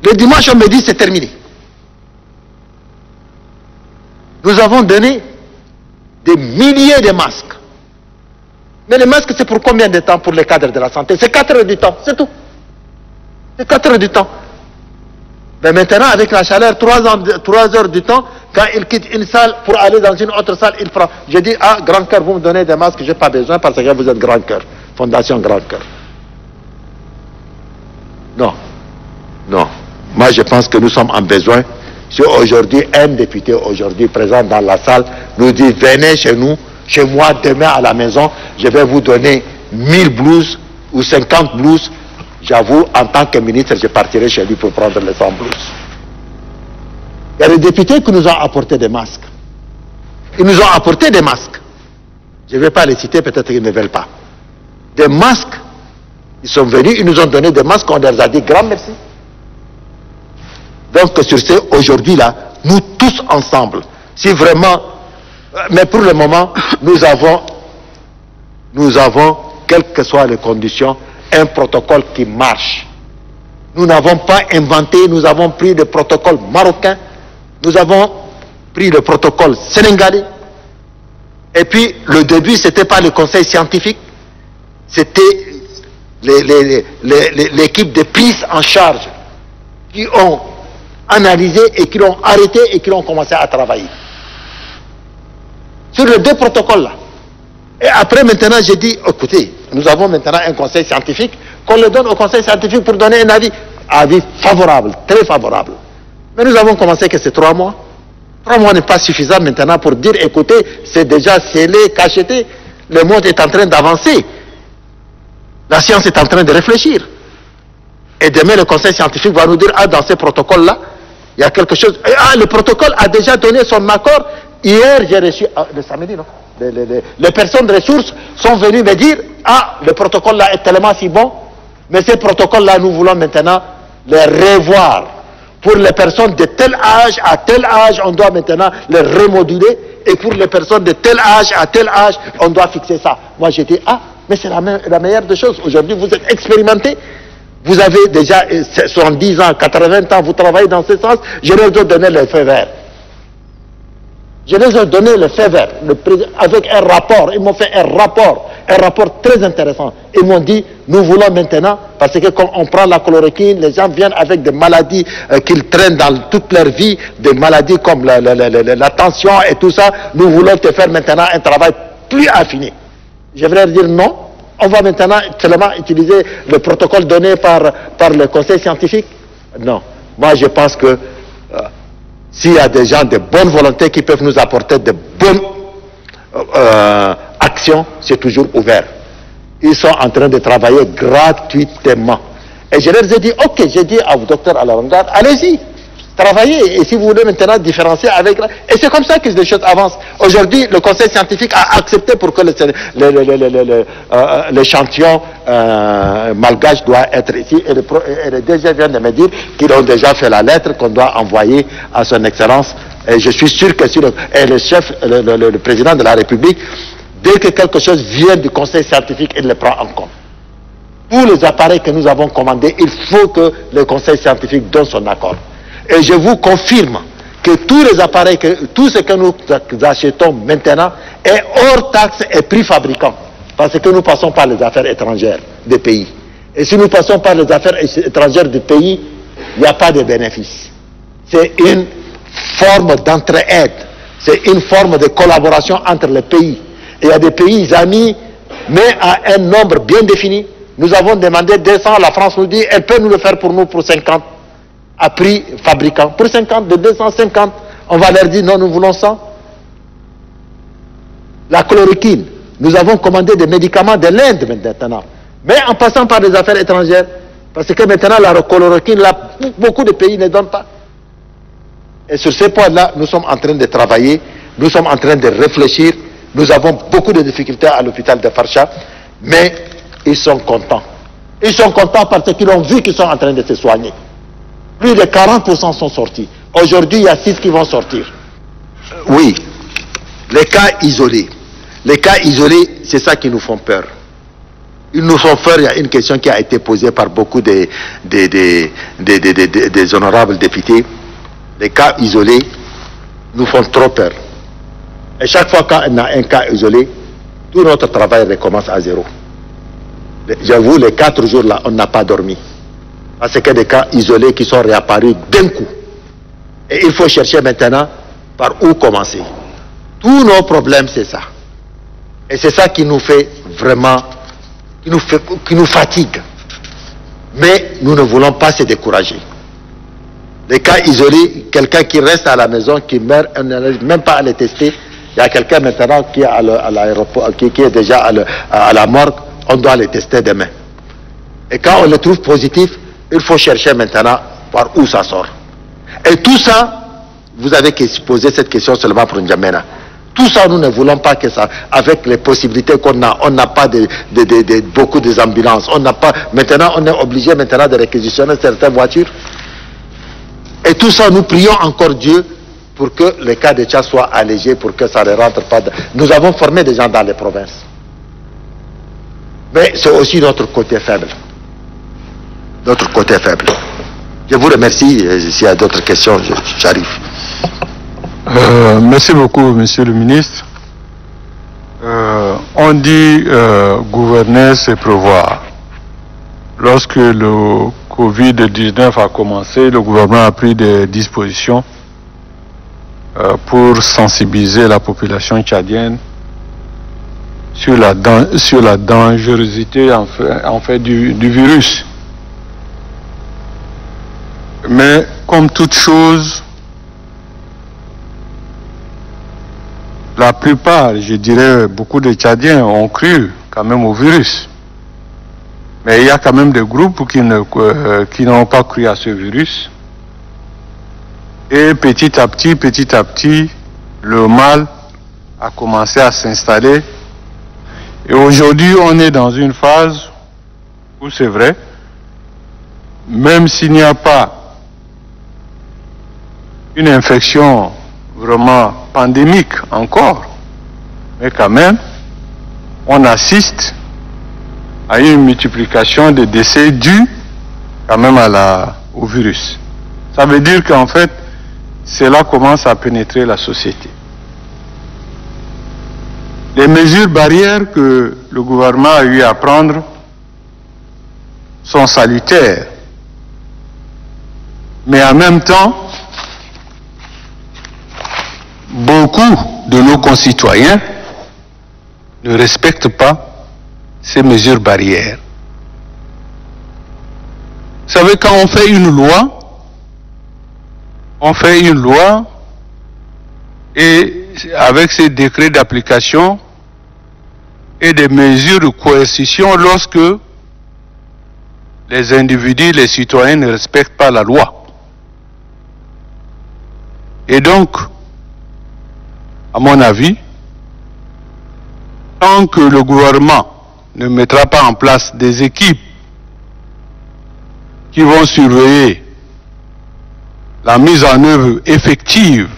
Le dimanche, me dit c'est terminé. Nous avons donné des milliers de masques. Mais les masques, c'est pour combien de temps pour les cadres de la santé? C'est 4 heures du temps, c'est tout. C'est 4 heures du temps. Mais maintenant, avec la chaleur, 3, heures du temps, quand il quitte une salle pour aller dans une autre salle, il prend. Je dis, ah, grand cœur, vous me donnez des masques, je n'ai pas besoin parce que vous êtes grand cœur. Fondation Grand Cœur. Non. Non. Moi, je pense que nous sommes en besoin. Si aujourd'hui, un député aujourd'hui présent dans la salle nous dit, venez chez nous, chez moi, demain à la maison, je vais vous donner 1000 blouses ou 50 blouses, j'avoue, en tant que ministre, je partirai chez lui pour prendre les 100 blouses. Il y a des députés qui nous ont apporté des masques. Ils nous ont apporté des masques. Je ne vais pas les citer, peut-être qu'ils ne veulent pas. Des masques. Ils sont venus, ils nous ont donné des masques, on leur a dit grand merci. Donc sur ce, aujourd'hui-là, nous tous ensemble, si vraiment, mais pour le moment, nous avons, nous avons, quelles que soient les conditions, un protocole qui marche. Nous n'avons pas inventé, nous avons pris le protocole marocain nous avons pris le protocole sénégalais. Et puis, le début, ce n'était pas le conseil scientifique, c'était l'équipe de prise en charge qui ont analysé et qui l'ont arrêté et qui ont commencé à travailler. Sur les deux protocoles-là. Et après, maintenant, j'ai dit, écoutez, nous avons maintenant un conseil scientifique, qu'on le donne au conseil scientifique pour donner un avis, avis favorable, très favorable. Mais nous avons commencé que c'est trois mois. Trois mois n'est pas suffisant maintenant pour dire, écoutez, c'est déjà scellé, cacheté. Le monde est en train d'avancer. La science est en train de réfléchir. Et demain, le conseil scientifique va nous dire, ah, dans ces protocoles-là, il y a quelque chose. ah, le protocole a déjà donné son accord. Hier, j'ai reçu, ah, le samedi, non? Les, personnes de ressources sont venues me dire, ah, le protocole-là est tellement si bon, mais ces protocoles-là, nous voulons maintenant les revoir pour les personnes de tel âge à tel âge, on doit maintenant les remoduler. Et pour les personnes de tel âge à tel âge, on doit fixer ça. Moi, dit, ah, mais c'est la, meilleure des choses. Aujourd'hui, vous êtes expérimenté. Vous avez déjà 70 ans, 80 ans, vous travaillez dans ce sens. Je leur ai donné le feu vert. Je les ai donné le feu vert, avec un rapport. Ils m'ont fait un rapport, un rapport très intéressant. Ils m'ont dit, nous voulons maintenant, parce que quand on prend la chloroquine, les gens viennent avec des maladies euh, qu'ils traînent dans toute leur vie, des maladies comme la, la, tension et tout ça. Nous voulons te faire maintenant un travail plus affiné. Je voudrais dire non. On va maintenant seulement utiliser le protocole donné par, par le conseil scientifique? Non. Moi, je pense que euh, s'il y a des gens de bonne volonté qui peuvent nous apporter de bonnes euh, actions, c'est toujours ouvert. Ils sont en train de travailler gratuitement. Et je leur ai dit, ok, j'ai dit au docteur Alarangard, allez-y, travaillez. Et si vous voulez maintenant différencier avec... Et c'est comme ça que les choses avancent. Aujourd'hui, le conseil scientifique a accepté pour que l'échantillon malgache doit être ici. Et le, et DG vient de me dire qu'ils ont déjà fait la lettre qu'on doit envoyer à son excellence. Et je suis sûr que si le, et le chef, le, président de la République, dès que quelque chose vient du conseil scientifique, il le prend en compte tous les appareils que nous avons commandés, il faut que le conseil scientifique donne son accord. Et je vous confirme que tous les appareils, tout ce que nous achetons maintenant est hors taxe et prix fabricant. Parce que nous passons par les affaires étrangères des pays. Et si nous passons par les affaires étrangères des pays, il n'y a pas de bénéfice. C'est une forme d'entraide, c'est une forme de collaboration entre les pays. Il y a des pays amis, mais à un nombre bien défini. Nous avons demandé 200, la France nous dit, elle peut nous le faire pour nous pour 50, à prix fabricant. Pour 50, de 250, on va leur dire non, nous voulons ça. La chloroquine, nous avons commandé des médicaments de l'Inde maintenant. Mais en passant par des affaires étrangères, parce que maintenant la chloroquine, là, beaucoup de pays ne donnent pas. Et sur ces points-là, nous sommes en train de travailler, nous sommes en train de réfléchir. Nous avons beaucoup de difficultés à l'hôpital de Farcha, mais ils sont contents. Ils sont contents parce qu'ils ont vu qu'ils sont en train de se soigner. Plus de 40% sont sortis. Aujourd'hui, il y a 6 qui vont sortir. Oui, les cas isolés. Les cas isolés, c'est ça qui nous font peur. Ils nous font peur, il y a une question qui a été posée par beaucoup des, des, honorables députés. Les cas isolés nous font trop peur. Et chaque fois qu'on a un cas isolé, tout notre travail recommence à zéro. J'avoue, les quatre jours là, on n'a pas dormi. Parce que des cas isolés qui sont réapparus d'un coup. Et il faut chercher maintenant par où commencer. Tous nos problèmes, c'est ça. Et c'est ça qui nous fait vraiment, qui nous, fait, qui nous fatigue. Mais nous ne voulons pas se décourager. Les cas isolés, quelqu'un qui reste à la maison, qui meurt, on n'arrive même pas à les tester. Il y a quelqu'un maintenant qui est à qui, est déjà à, la morgue, on doit les tester demain. Et quand on les trouve positifs, il faut chercher maintenant par où ça sort. Et tout ça, vous avez poser cette question seulement pour N'Djamena. Tout ça, nous ne voulons pas que ça, avec les possibilités qu'on a, on n'a pas beaucoup des ambulances, on n'a pas, maintenant on est obligé maintenant de réquisitionner certaines voitures. Et tout ça, nous prions encore Dieu pour que les cas de Tchad soient allégés, pour que ça ne rentre pas. Nous avons formé des gens dans les provinces. Mais c'est aussi notre côté faible. Notre côté faible. Je vous remercie. S'il y a d'autres questions, j'arrive. Euh, merci beaucoup, Monsieur le ministre. Euh, on dit euh, gouverner, c'est prévoir. Lorsque le Covid-19 a commencé, le gouvernement a pris des dispositions pour sensibiliser la population tchadienne sur la, sur la dangerosité en fait, du, du virus. Mais comme toute chose, la plupart, je dirais beaucoup de Tchadiens ont cru quand même au virus. Mais il y a quand même des groupes euh, qui n'ont pas cru à ce virus. Et petit à petit, petit à petit, le mal a commencé à s'installer. Et aujourd'hui, on est dans une phase où c'est vrai, même s'il n'y a pas une infection vraiment pandémique encore, mais quand même, on assiste à une multiplication de décès dus quand même à la, au virus. Ça veut dire qu'en fait, cela commence à pénétrer la société. Les mesures barrières que le gouvernement a eu à prendre sont salutaires. Mais en même temps, beaucoup de nos concitoyens ne respectent pas ces mesures barrières. Vous savez, quand on fait une loi, on fait une loi et avec ces décrets d'application et des mesures de coercition lorsque les individus, les citoyens ne respectent pas la loi. Et donc, à mon avis, tant que le gouvernement ne mettra pas en place des équipes qui vont surveiller la mise en œuvre effective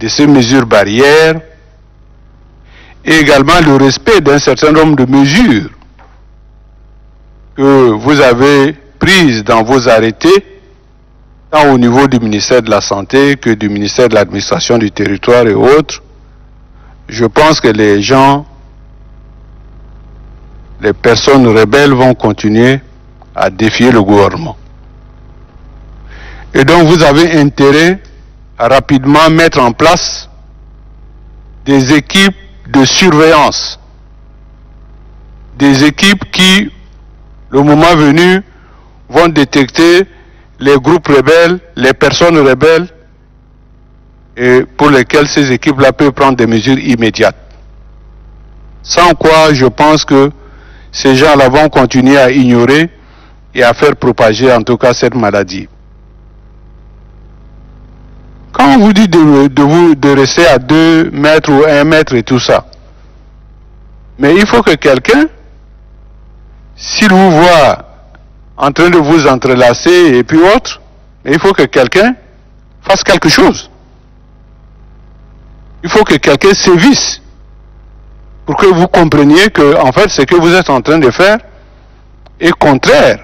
de ces mesures barrières et également le respect d'un certain nombre de mesures que vous avez prises dans vos arrêtés tant au niveau du ministère de la Santé que du ministère de l'Administration du Territoire et autres, je pense que les gens les personnes rebelles vont continuer à défier le gouvernement. Et donc vous avez intérêt à rapidement mettre en place des équipes de surveillance, des équipes qui, le moment venu, vont détecter les groupes rebelles, les personnes rebelles, et pour lesquelles ces équipes-là peuvent prendre des mesures immédiates. Sans quoi, je pense que ces gens-là vont continuer à ignorer et à faire propager en tout cas cette maladie. Quand on vous dit de, de, vous, de rester à 2 mètres ou 1 mètre et tout ça, mais il faut que quelqu'un, s'il vous voit en train de vous entrelacer et puis autre, il faut que quelqu'un fasse quelque chose. Il faut que quelqu'un sévisse pour que vous compreniez que, en fait, ce que vous êtes en train de faire est contraire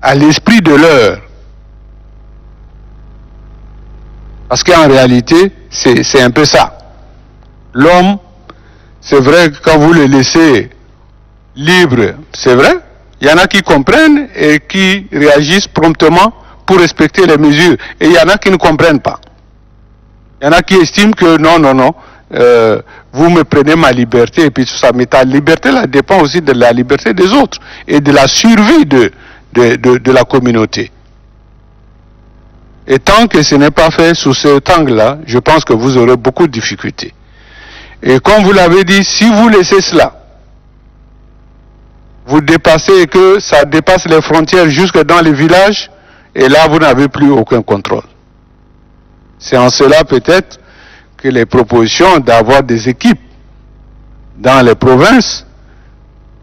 à l'esprit de l'heure. Parce qu'en réalité, c'est un peu ça. L'homme, c'est vrai que quand vous le laissez libre, c'est vrai, il y en a qui comprennent et qui réagissent promptement pour respecter les mesures. Et il y en a qui ne comprennent pas. Il y en a qui estiment que non, non, non, euh, vous me prenez ma liberté et puis tout ça. Mais ta liberté là dépend aussi de la liberté des autres et de la survie de, de, de, de la communauté. Et tant que ce n'est pas fait sous cet angle-là, je pense que vous aurez beaucoup de difficultés. Et comme vous l'avez dit, si vous laissez cela, vous dépassez et que ça dépasse les frontières jusque dans les villages, et là vous n'avez plus aucun contrôle. C'est en cela peut-être que les propositions d'avoir des équipes dans les provinces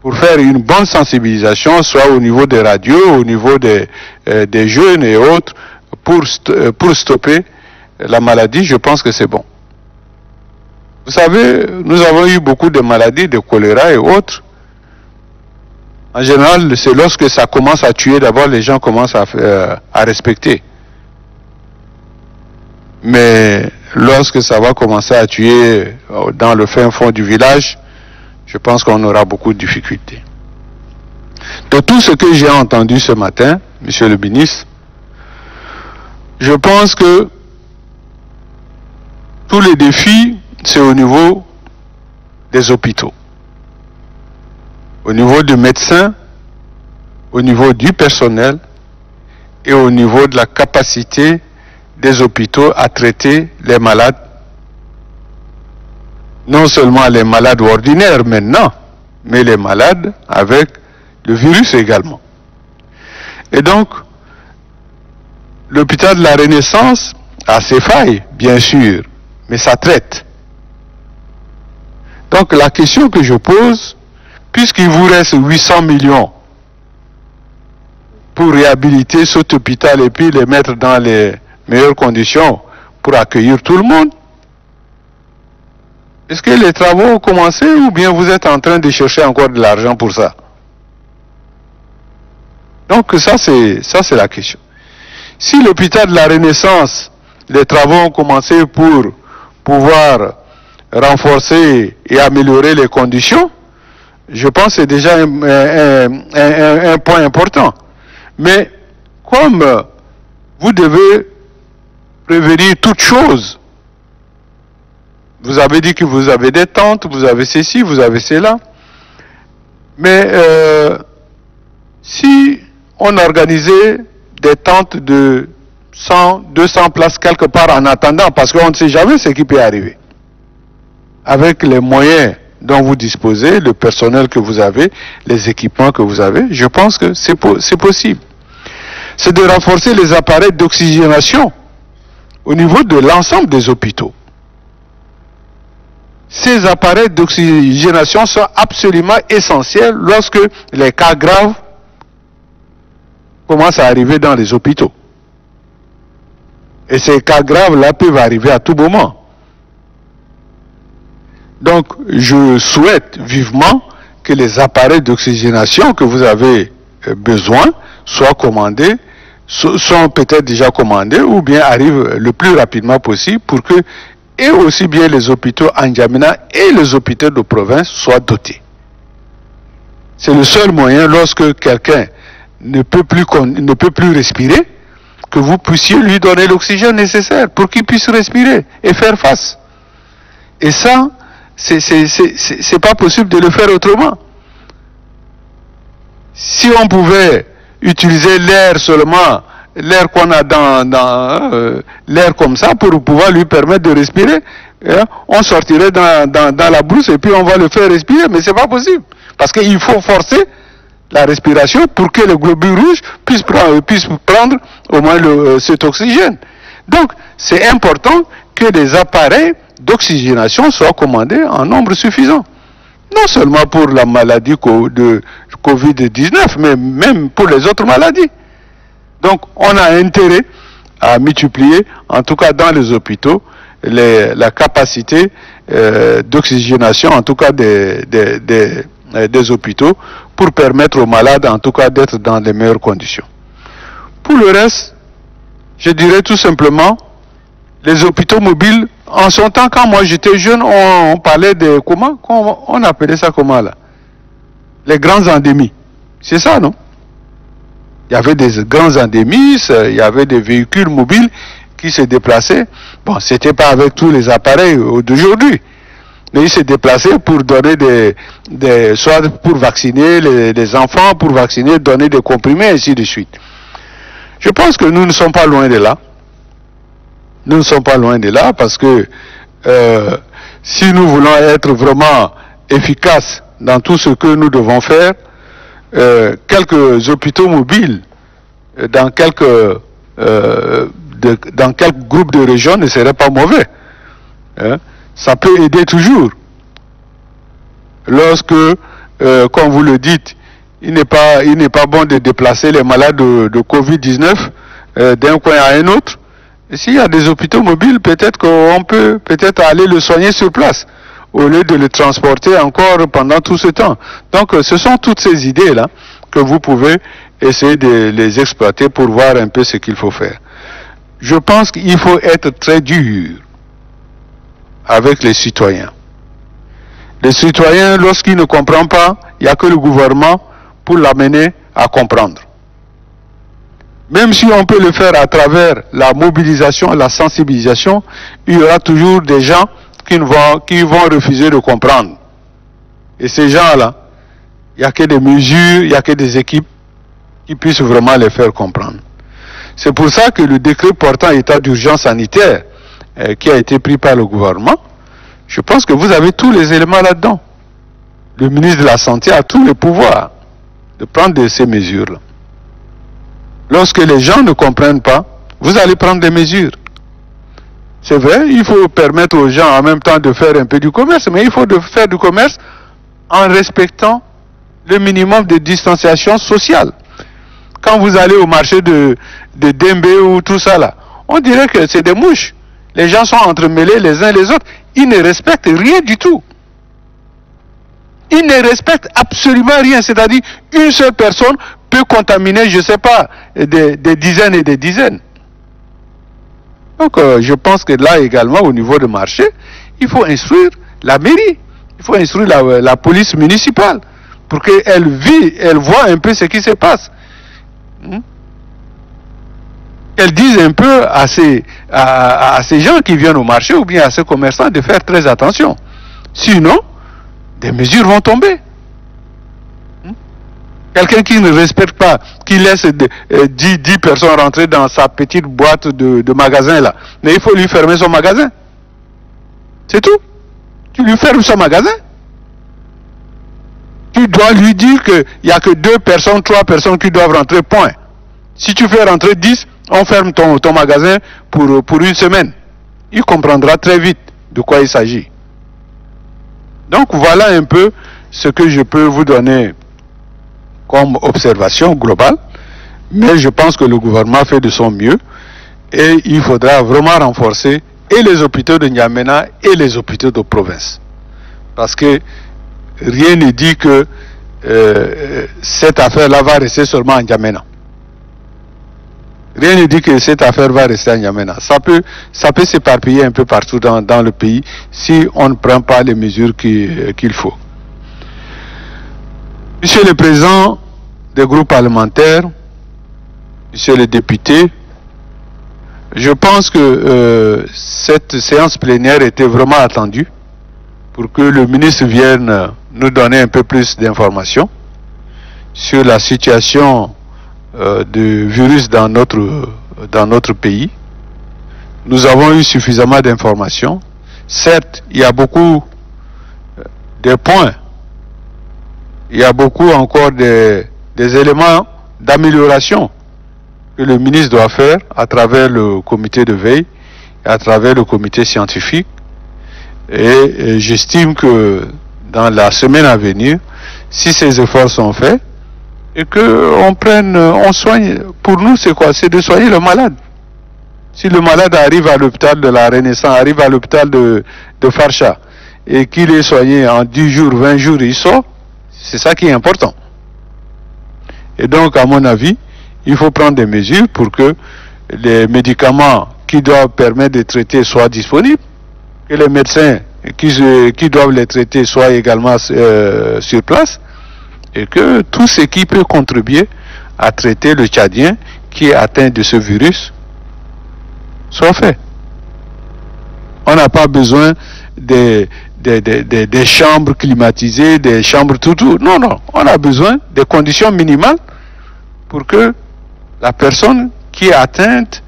pour faire une bonne sensibilisation, soit au niveau des radios, au niveau des, euh, des jeunes et autres, pour, st pour stopper la maladie, je pense que c'est bon. Vous savez, nous avons eu beaucoup de maladies, de choléra et autres. En général, c'est lorsque ça commence à tuer, d'abord les gens commencent à, à respecter. Mais lorsque ça va commencer à tuer dans le fin fond du village, je pense qu'on aura beaucoup de difficultés. De tout ce que j'ai entendu ce matin, Monsieur le ministre, je pense que tous les défis, c'est au niveau des hôpitaux, au niveau du médecin, au niveau du personnel et au niveau de la capacité des hôpitaux à traiter les malades, non seulement les malades ordinaires maintenant, mais les malades avec le virus également. Et donc, l'hôpital de la Renaissance a ses failles, bien sûr, mais ça traite. Donc la question que je pose, puisqu'il vous reste 800 millions pour réhabiliter cet hôpital et puis les mettre dans les meilleures conditions pour accueillir tout le monde, est-ce que les travaux ont commencé ou bien vous êtes en train de chercher encore de l'argent pour ça? Donc ça c'est ça c'est la question. Si l'hôpital de la Renaissance, les travaux ont commencé pour pouvoir renforcer et améliorer les conditions, je pense que c'est déjà un, un, point important. Mais comme vous devez prévenir toutes choses, vous avez dit que vous avez des tentes, vous avez ceci, vous avez cela, mais euh, si on organisait des tentes de 100, 200 places quelque part en attendant, parce qu'on ne sait jamais ce qui peut arriver. Avec les moyens dont vous disposez, le personnel que vous avez, les équipements que vous avez, je pense que c'est po possible. C'est de renforcer les appareils d'oxygénation au niveau de l'ensemble des hôpitaux. Ces appareils d'oxygénation sont absolument essentiels lorsque les cas graves commencent à arriver dans les hôpitaux. Et ces cas graves-là peuvent arriver à tout moment. Donc, je souhaite vivement que les appareils d'oxygénation que vous avez besoin soient commandés, sont peut-être déjà commandés ou bien arrivent le plus rapidement possible pour que et aussi bien les hôpitaux en Djamena et les hôpitaux de province soient dotés. C'est le seul moyen lorsque quelqu'un ne peut plus ne peut plus respirer que vous puissiez lui donner l'oxygène nécessaire pour qu'il puisse respirer et faire face. Et ça, c'est pas possible de le faire autrement. Si on pouvait utiliser l'air seulement, l'air qu'on a dans, dans euh, l'air comme ça pour pouvoir lui permettre de respirer, hein, on sortirait dans, dans, dans, la brousse et puis on va le faire respirer, mais c'est pas possible. Parce qu'il faut forcer la respiration pour que le globule rouge puisse prendre, puisse prendre au moins le, euh, cet oxygène. Donc, c'est important que des appareils d'oxygénation soient commandés en nombre suffisant. Non seulement pour la maladie de Covid-19, mais même pour les autres maladies. Donc, on a intérêt à multiplier, en tout cas dans les hôpitaux, la capacité euh, d'oxygénation, en tout cas des, des, hôpitaux, pour permettre aux malades, en tout cas, d'être dans les meilleures conditions. Pour le reste, je dirais tout simplement, les hôpitaux mobiles, en son temps, quand moi j'étais jeune, on, parlait de comment, on appelait ça comment là? Les grands endémies. C'est ça, non? Il y avait des grands endémistes, il y avait des véhicules mobiles qui se déplaçaient. Bon, c'était pas avec tous les appareils d'aujourd'hui. Mais ils se déplaçaient pour donner des, des soit pour vacciner les, les enfants, pour vacciner, donner des comprimés, ainsi de suite. Je pense que nous ne sommes pas loin de là. Nous ne sommes pas loin de là parce que euh, si nous voulons être vraiment efficaces dans tout ce que nous devons faire, euh, quelques hôpitaux mobiles euh, dans quelques dans quelques groupes de régions ne seraient pas mauvais. Hein? Ça peut aider toujours. Lorsque, comme vous le dites, il n'est pas, pas bon de déplacer les malades de, de Covid-19 euh, d'un coin à un autre. S'il y a des hôpitaux mobiles, peut-être qu'on peut peut-être aller le soigner sur place au lieu de le transporter encore pendant tout ce temps. Donc, ce sont toutes ces idées-là que vous pouvez essayer de les exploiter pour voir un peu ce qu'il faut faire. Je pense qu'il faut être très dur avec les citoyens. Les citoyens, lorsqu'ils ne comprennent pas, il n'y a que le gouvernement pour l'amener à comprendre. Même si on peut le faire à travers la mobilisation, la sensibilisation, il y aura toujours des gens qui vont, refuser de comprendre. Et ces gens-là, il n'y a que des mesures, il n'y a que des équipes qui puissent vraiment les faire comprendre. C'est pour ça que le décret portant état d'urgence sanitaire euh, qui a été pris par le gouvernement, je pense que vous avez tous les éléments là-dedans. Le ministre de la Santé a tous les pouvoirs de prendre ces mesures-là. Lorsque les gens ne comprennent pas, vous allez prendre des mesures. C'est vrai, il faut permettre aux gens en même temps de faire un peu du commerce, mais il faut faire du commerce en respectant le minimum de distanciation sociale. Quand vous allez au marché de, de Dembe ou tout ça là, on dirait que c'est des mouches. Les gens sont entremêlés les uns les autres. Ils ne respectent rien du tout. Ils ne respectent absolument rien. C'est-à-dire, une seule personne peut contaminer, je ne sais pas, des, dizaines et des dizaines. Donc, euh, je pense que là également, au niveau du marché, il faut instruire la mairie. Il faut instruire la, la police municipale pour qu'elle vit, elle voit un peu ce qui se passe. Hmm? Qu'elle dise un peu à ces, à, ces gens qui viennent au marché ou bien à ces commerçants de faire très attention. Sinon, des mesures vont tomber. Quelqu'un qui ne respecte pas, qui laisse de, euh, 10, 10, personnes rentrer dans sa petite boîte de, magasin là, mais il faut lui fermer son magasin. C'est tout. Tu lui fermes son magasin tu dois lui dire qu'il n'y a que deux personnes, trois personnes qui doivent rentrer, point. Si tu fais rentrer dix, on ferme ton, ton magasin pour, pour une semaine. Il comprendra très vite de quoi il s'agit. Donc voilà un peu ce que je peux vous donner comme observation globale. Mais je pense que le gouvernement fait de son mieux et il faudra vraiment renforcer et les hôpitaux de Niamena et les hôpitaux de province. Parce que rien ne dit que euh, cette affaire-là va rester seulement en N'Djamena. Rien ne dit que cette affaire va rester en N'Djamena. Ça peut, ça peut s'éparpiller un peu partout dans, le pays si on ne prend pas les mesures qu'il qu faut. Monsieur le Président des groupes parlementaires, Monsieur le député, je pense que euh, cette séance plénière était vraiment attendue pour que le ministre vienne nous donner un peu plus d'informations sur la situation euh, du virus dans notre, dans notre pays. Nous avons eu suffisamment d'informations. Certes, il y a beaucoup euh, de points, il y a beaucoup encore de, des éléments d'amélioration que le ministre doit faire à travers le comité de veille, à travers le comité scientifique. Et, j'estime que dans la semaine à venir, si ces efforts sont faits, et qu'on prenne, on soigne, pour nous c'est quoi? C'est de soigner le malade. Si le malade arrive à l'hôpital de la Renaissance, arrive à l'hôpital de, de Farcha, et qu'il est soigné en 10 jours, 20 jours, il sort, c'est ça qui est important. Et donc, à mon avis, il faut prendre des mesures pour que les médicaments qui doivent permettre de traiter soient disponibles, que les médecins qui, doivent les traiter soient également euh, sur place, et que tout ce qui peut contribuer à traiter le Tchadien qui est atteint de ce virus soit fait. On n'a pas besoin des, des, des- des- des chambres climatisées, des chambres tout, tout. Non, non. On a besoin des conditions minimales pour que la personne qui est atteinte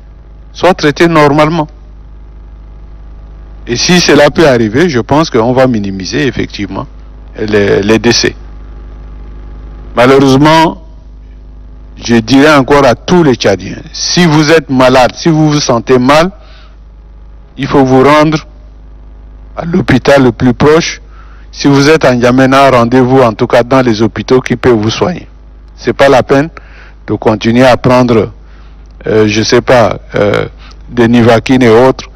soit traitée normalement. Et si cela peut arriver, je pense qu'on va minimiser effectivement les, les décès. Malheureusement, je dirais encore à tous les Tchadiens, si vous êtes malade, si vous vous sentez mal, il faut vous rendre à l'hôpital le plus proche. Si vous êtes en Yamena, rendez-vous en tout cas dans les hôpitaux qui peuvent vous soigner. C'est pas la peine de continuer à prendre, euh, je sais pas, euh, des Nivaquine et autres,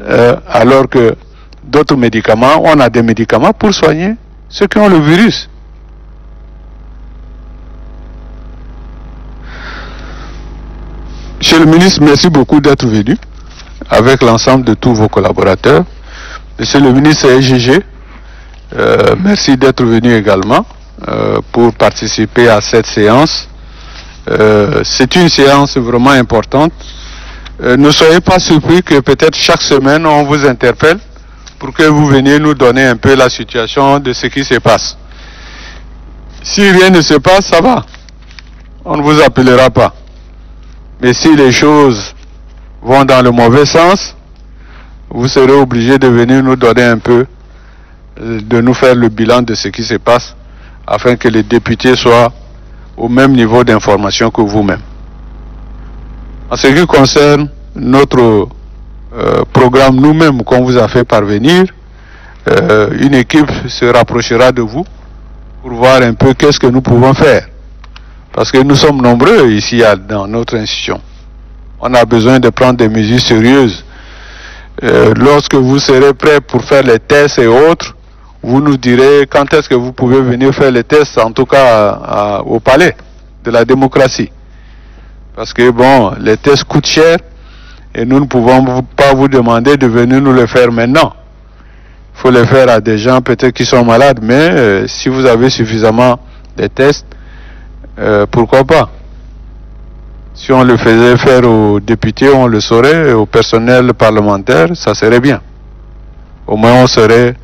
euh, alors que d'autres médicaments, on a des médicaments pour soigner ceux qui ont le virus. Monsieur le ministre, merci beaucoup d'être venu avec l'ensemble de tous vos collaborateurs. Monsieur le ministre EGG, euh, merci d'être venu également euh, pour participer à cette séance. Euh, C'est une séance vraiment importante. Euh, ne soyez pas surpris que peut-être chaque semaine on vous interpelle pour que vous veniez nous donner un peu la situation de ce qui se passe. Si rien ne se passe, ça va. On ne vous appellera pas. Mais si les choses vont dans le mauvais sens, vous serez obligé de venir nous donner un peu, euh, de nous faire le bilan de ce qui se passe, afin que les députés soient au même niveau d'information que vous-même. En ce qui concerne notre euh, programme nous-mêmes qu'on vous a fait parvenir, euh, une équipe se rapprochera de vous pour voir un peu qu'est-ce que nous pouvons faire. Parce que nous sommes nombreux ici dans notre institution. On a besoin de prendre des mesures sérieuses. Euh, lorsque vous serez prêts pour faire les tests et autres, vous nous direz quand est-ce que vous pouvez venir faire les tests, en tout cas au palais de la démocratie. Parce que bon, les tests coûtent cher et nous ne pouvons pas vous demander de venir nous les faire maintenant. Il faut les faire à des gens peut-être qui sont malades, mais euh, si vous avez suffisamment de tests, euh, pourquoi pas? Si on le faisait faire aux députés, on le saurait, au personnel parlementaire, ça serait bien. Au moins, on saurait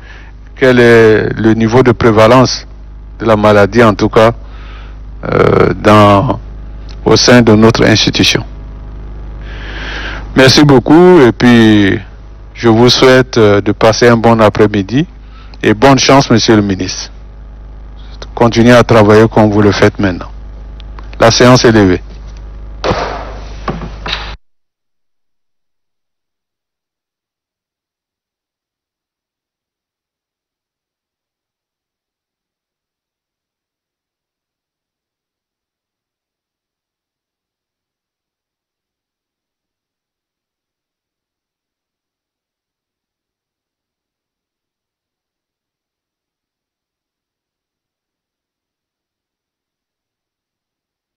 quel est le niveau de prévalence de la maladie, en tout cas, euh, dans, au sein de notre institution. Merci beaucoup, et puis je vous souhaite euh, de passer un bon après-midi, et bonne chance, Monsieur le ministre. Continuez à travailler comme vous le faites maintenant. La séance est levée.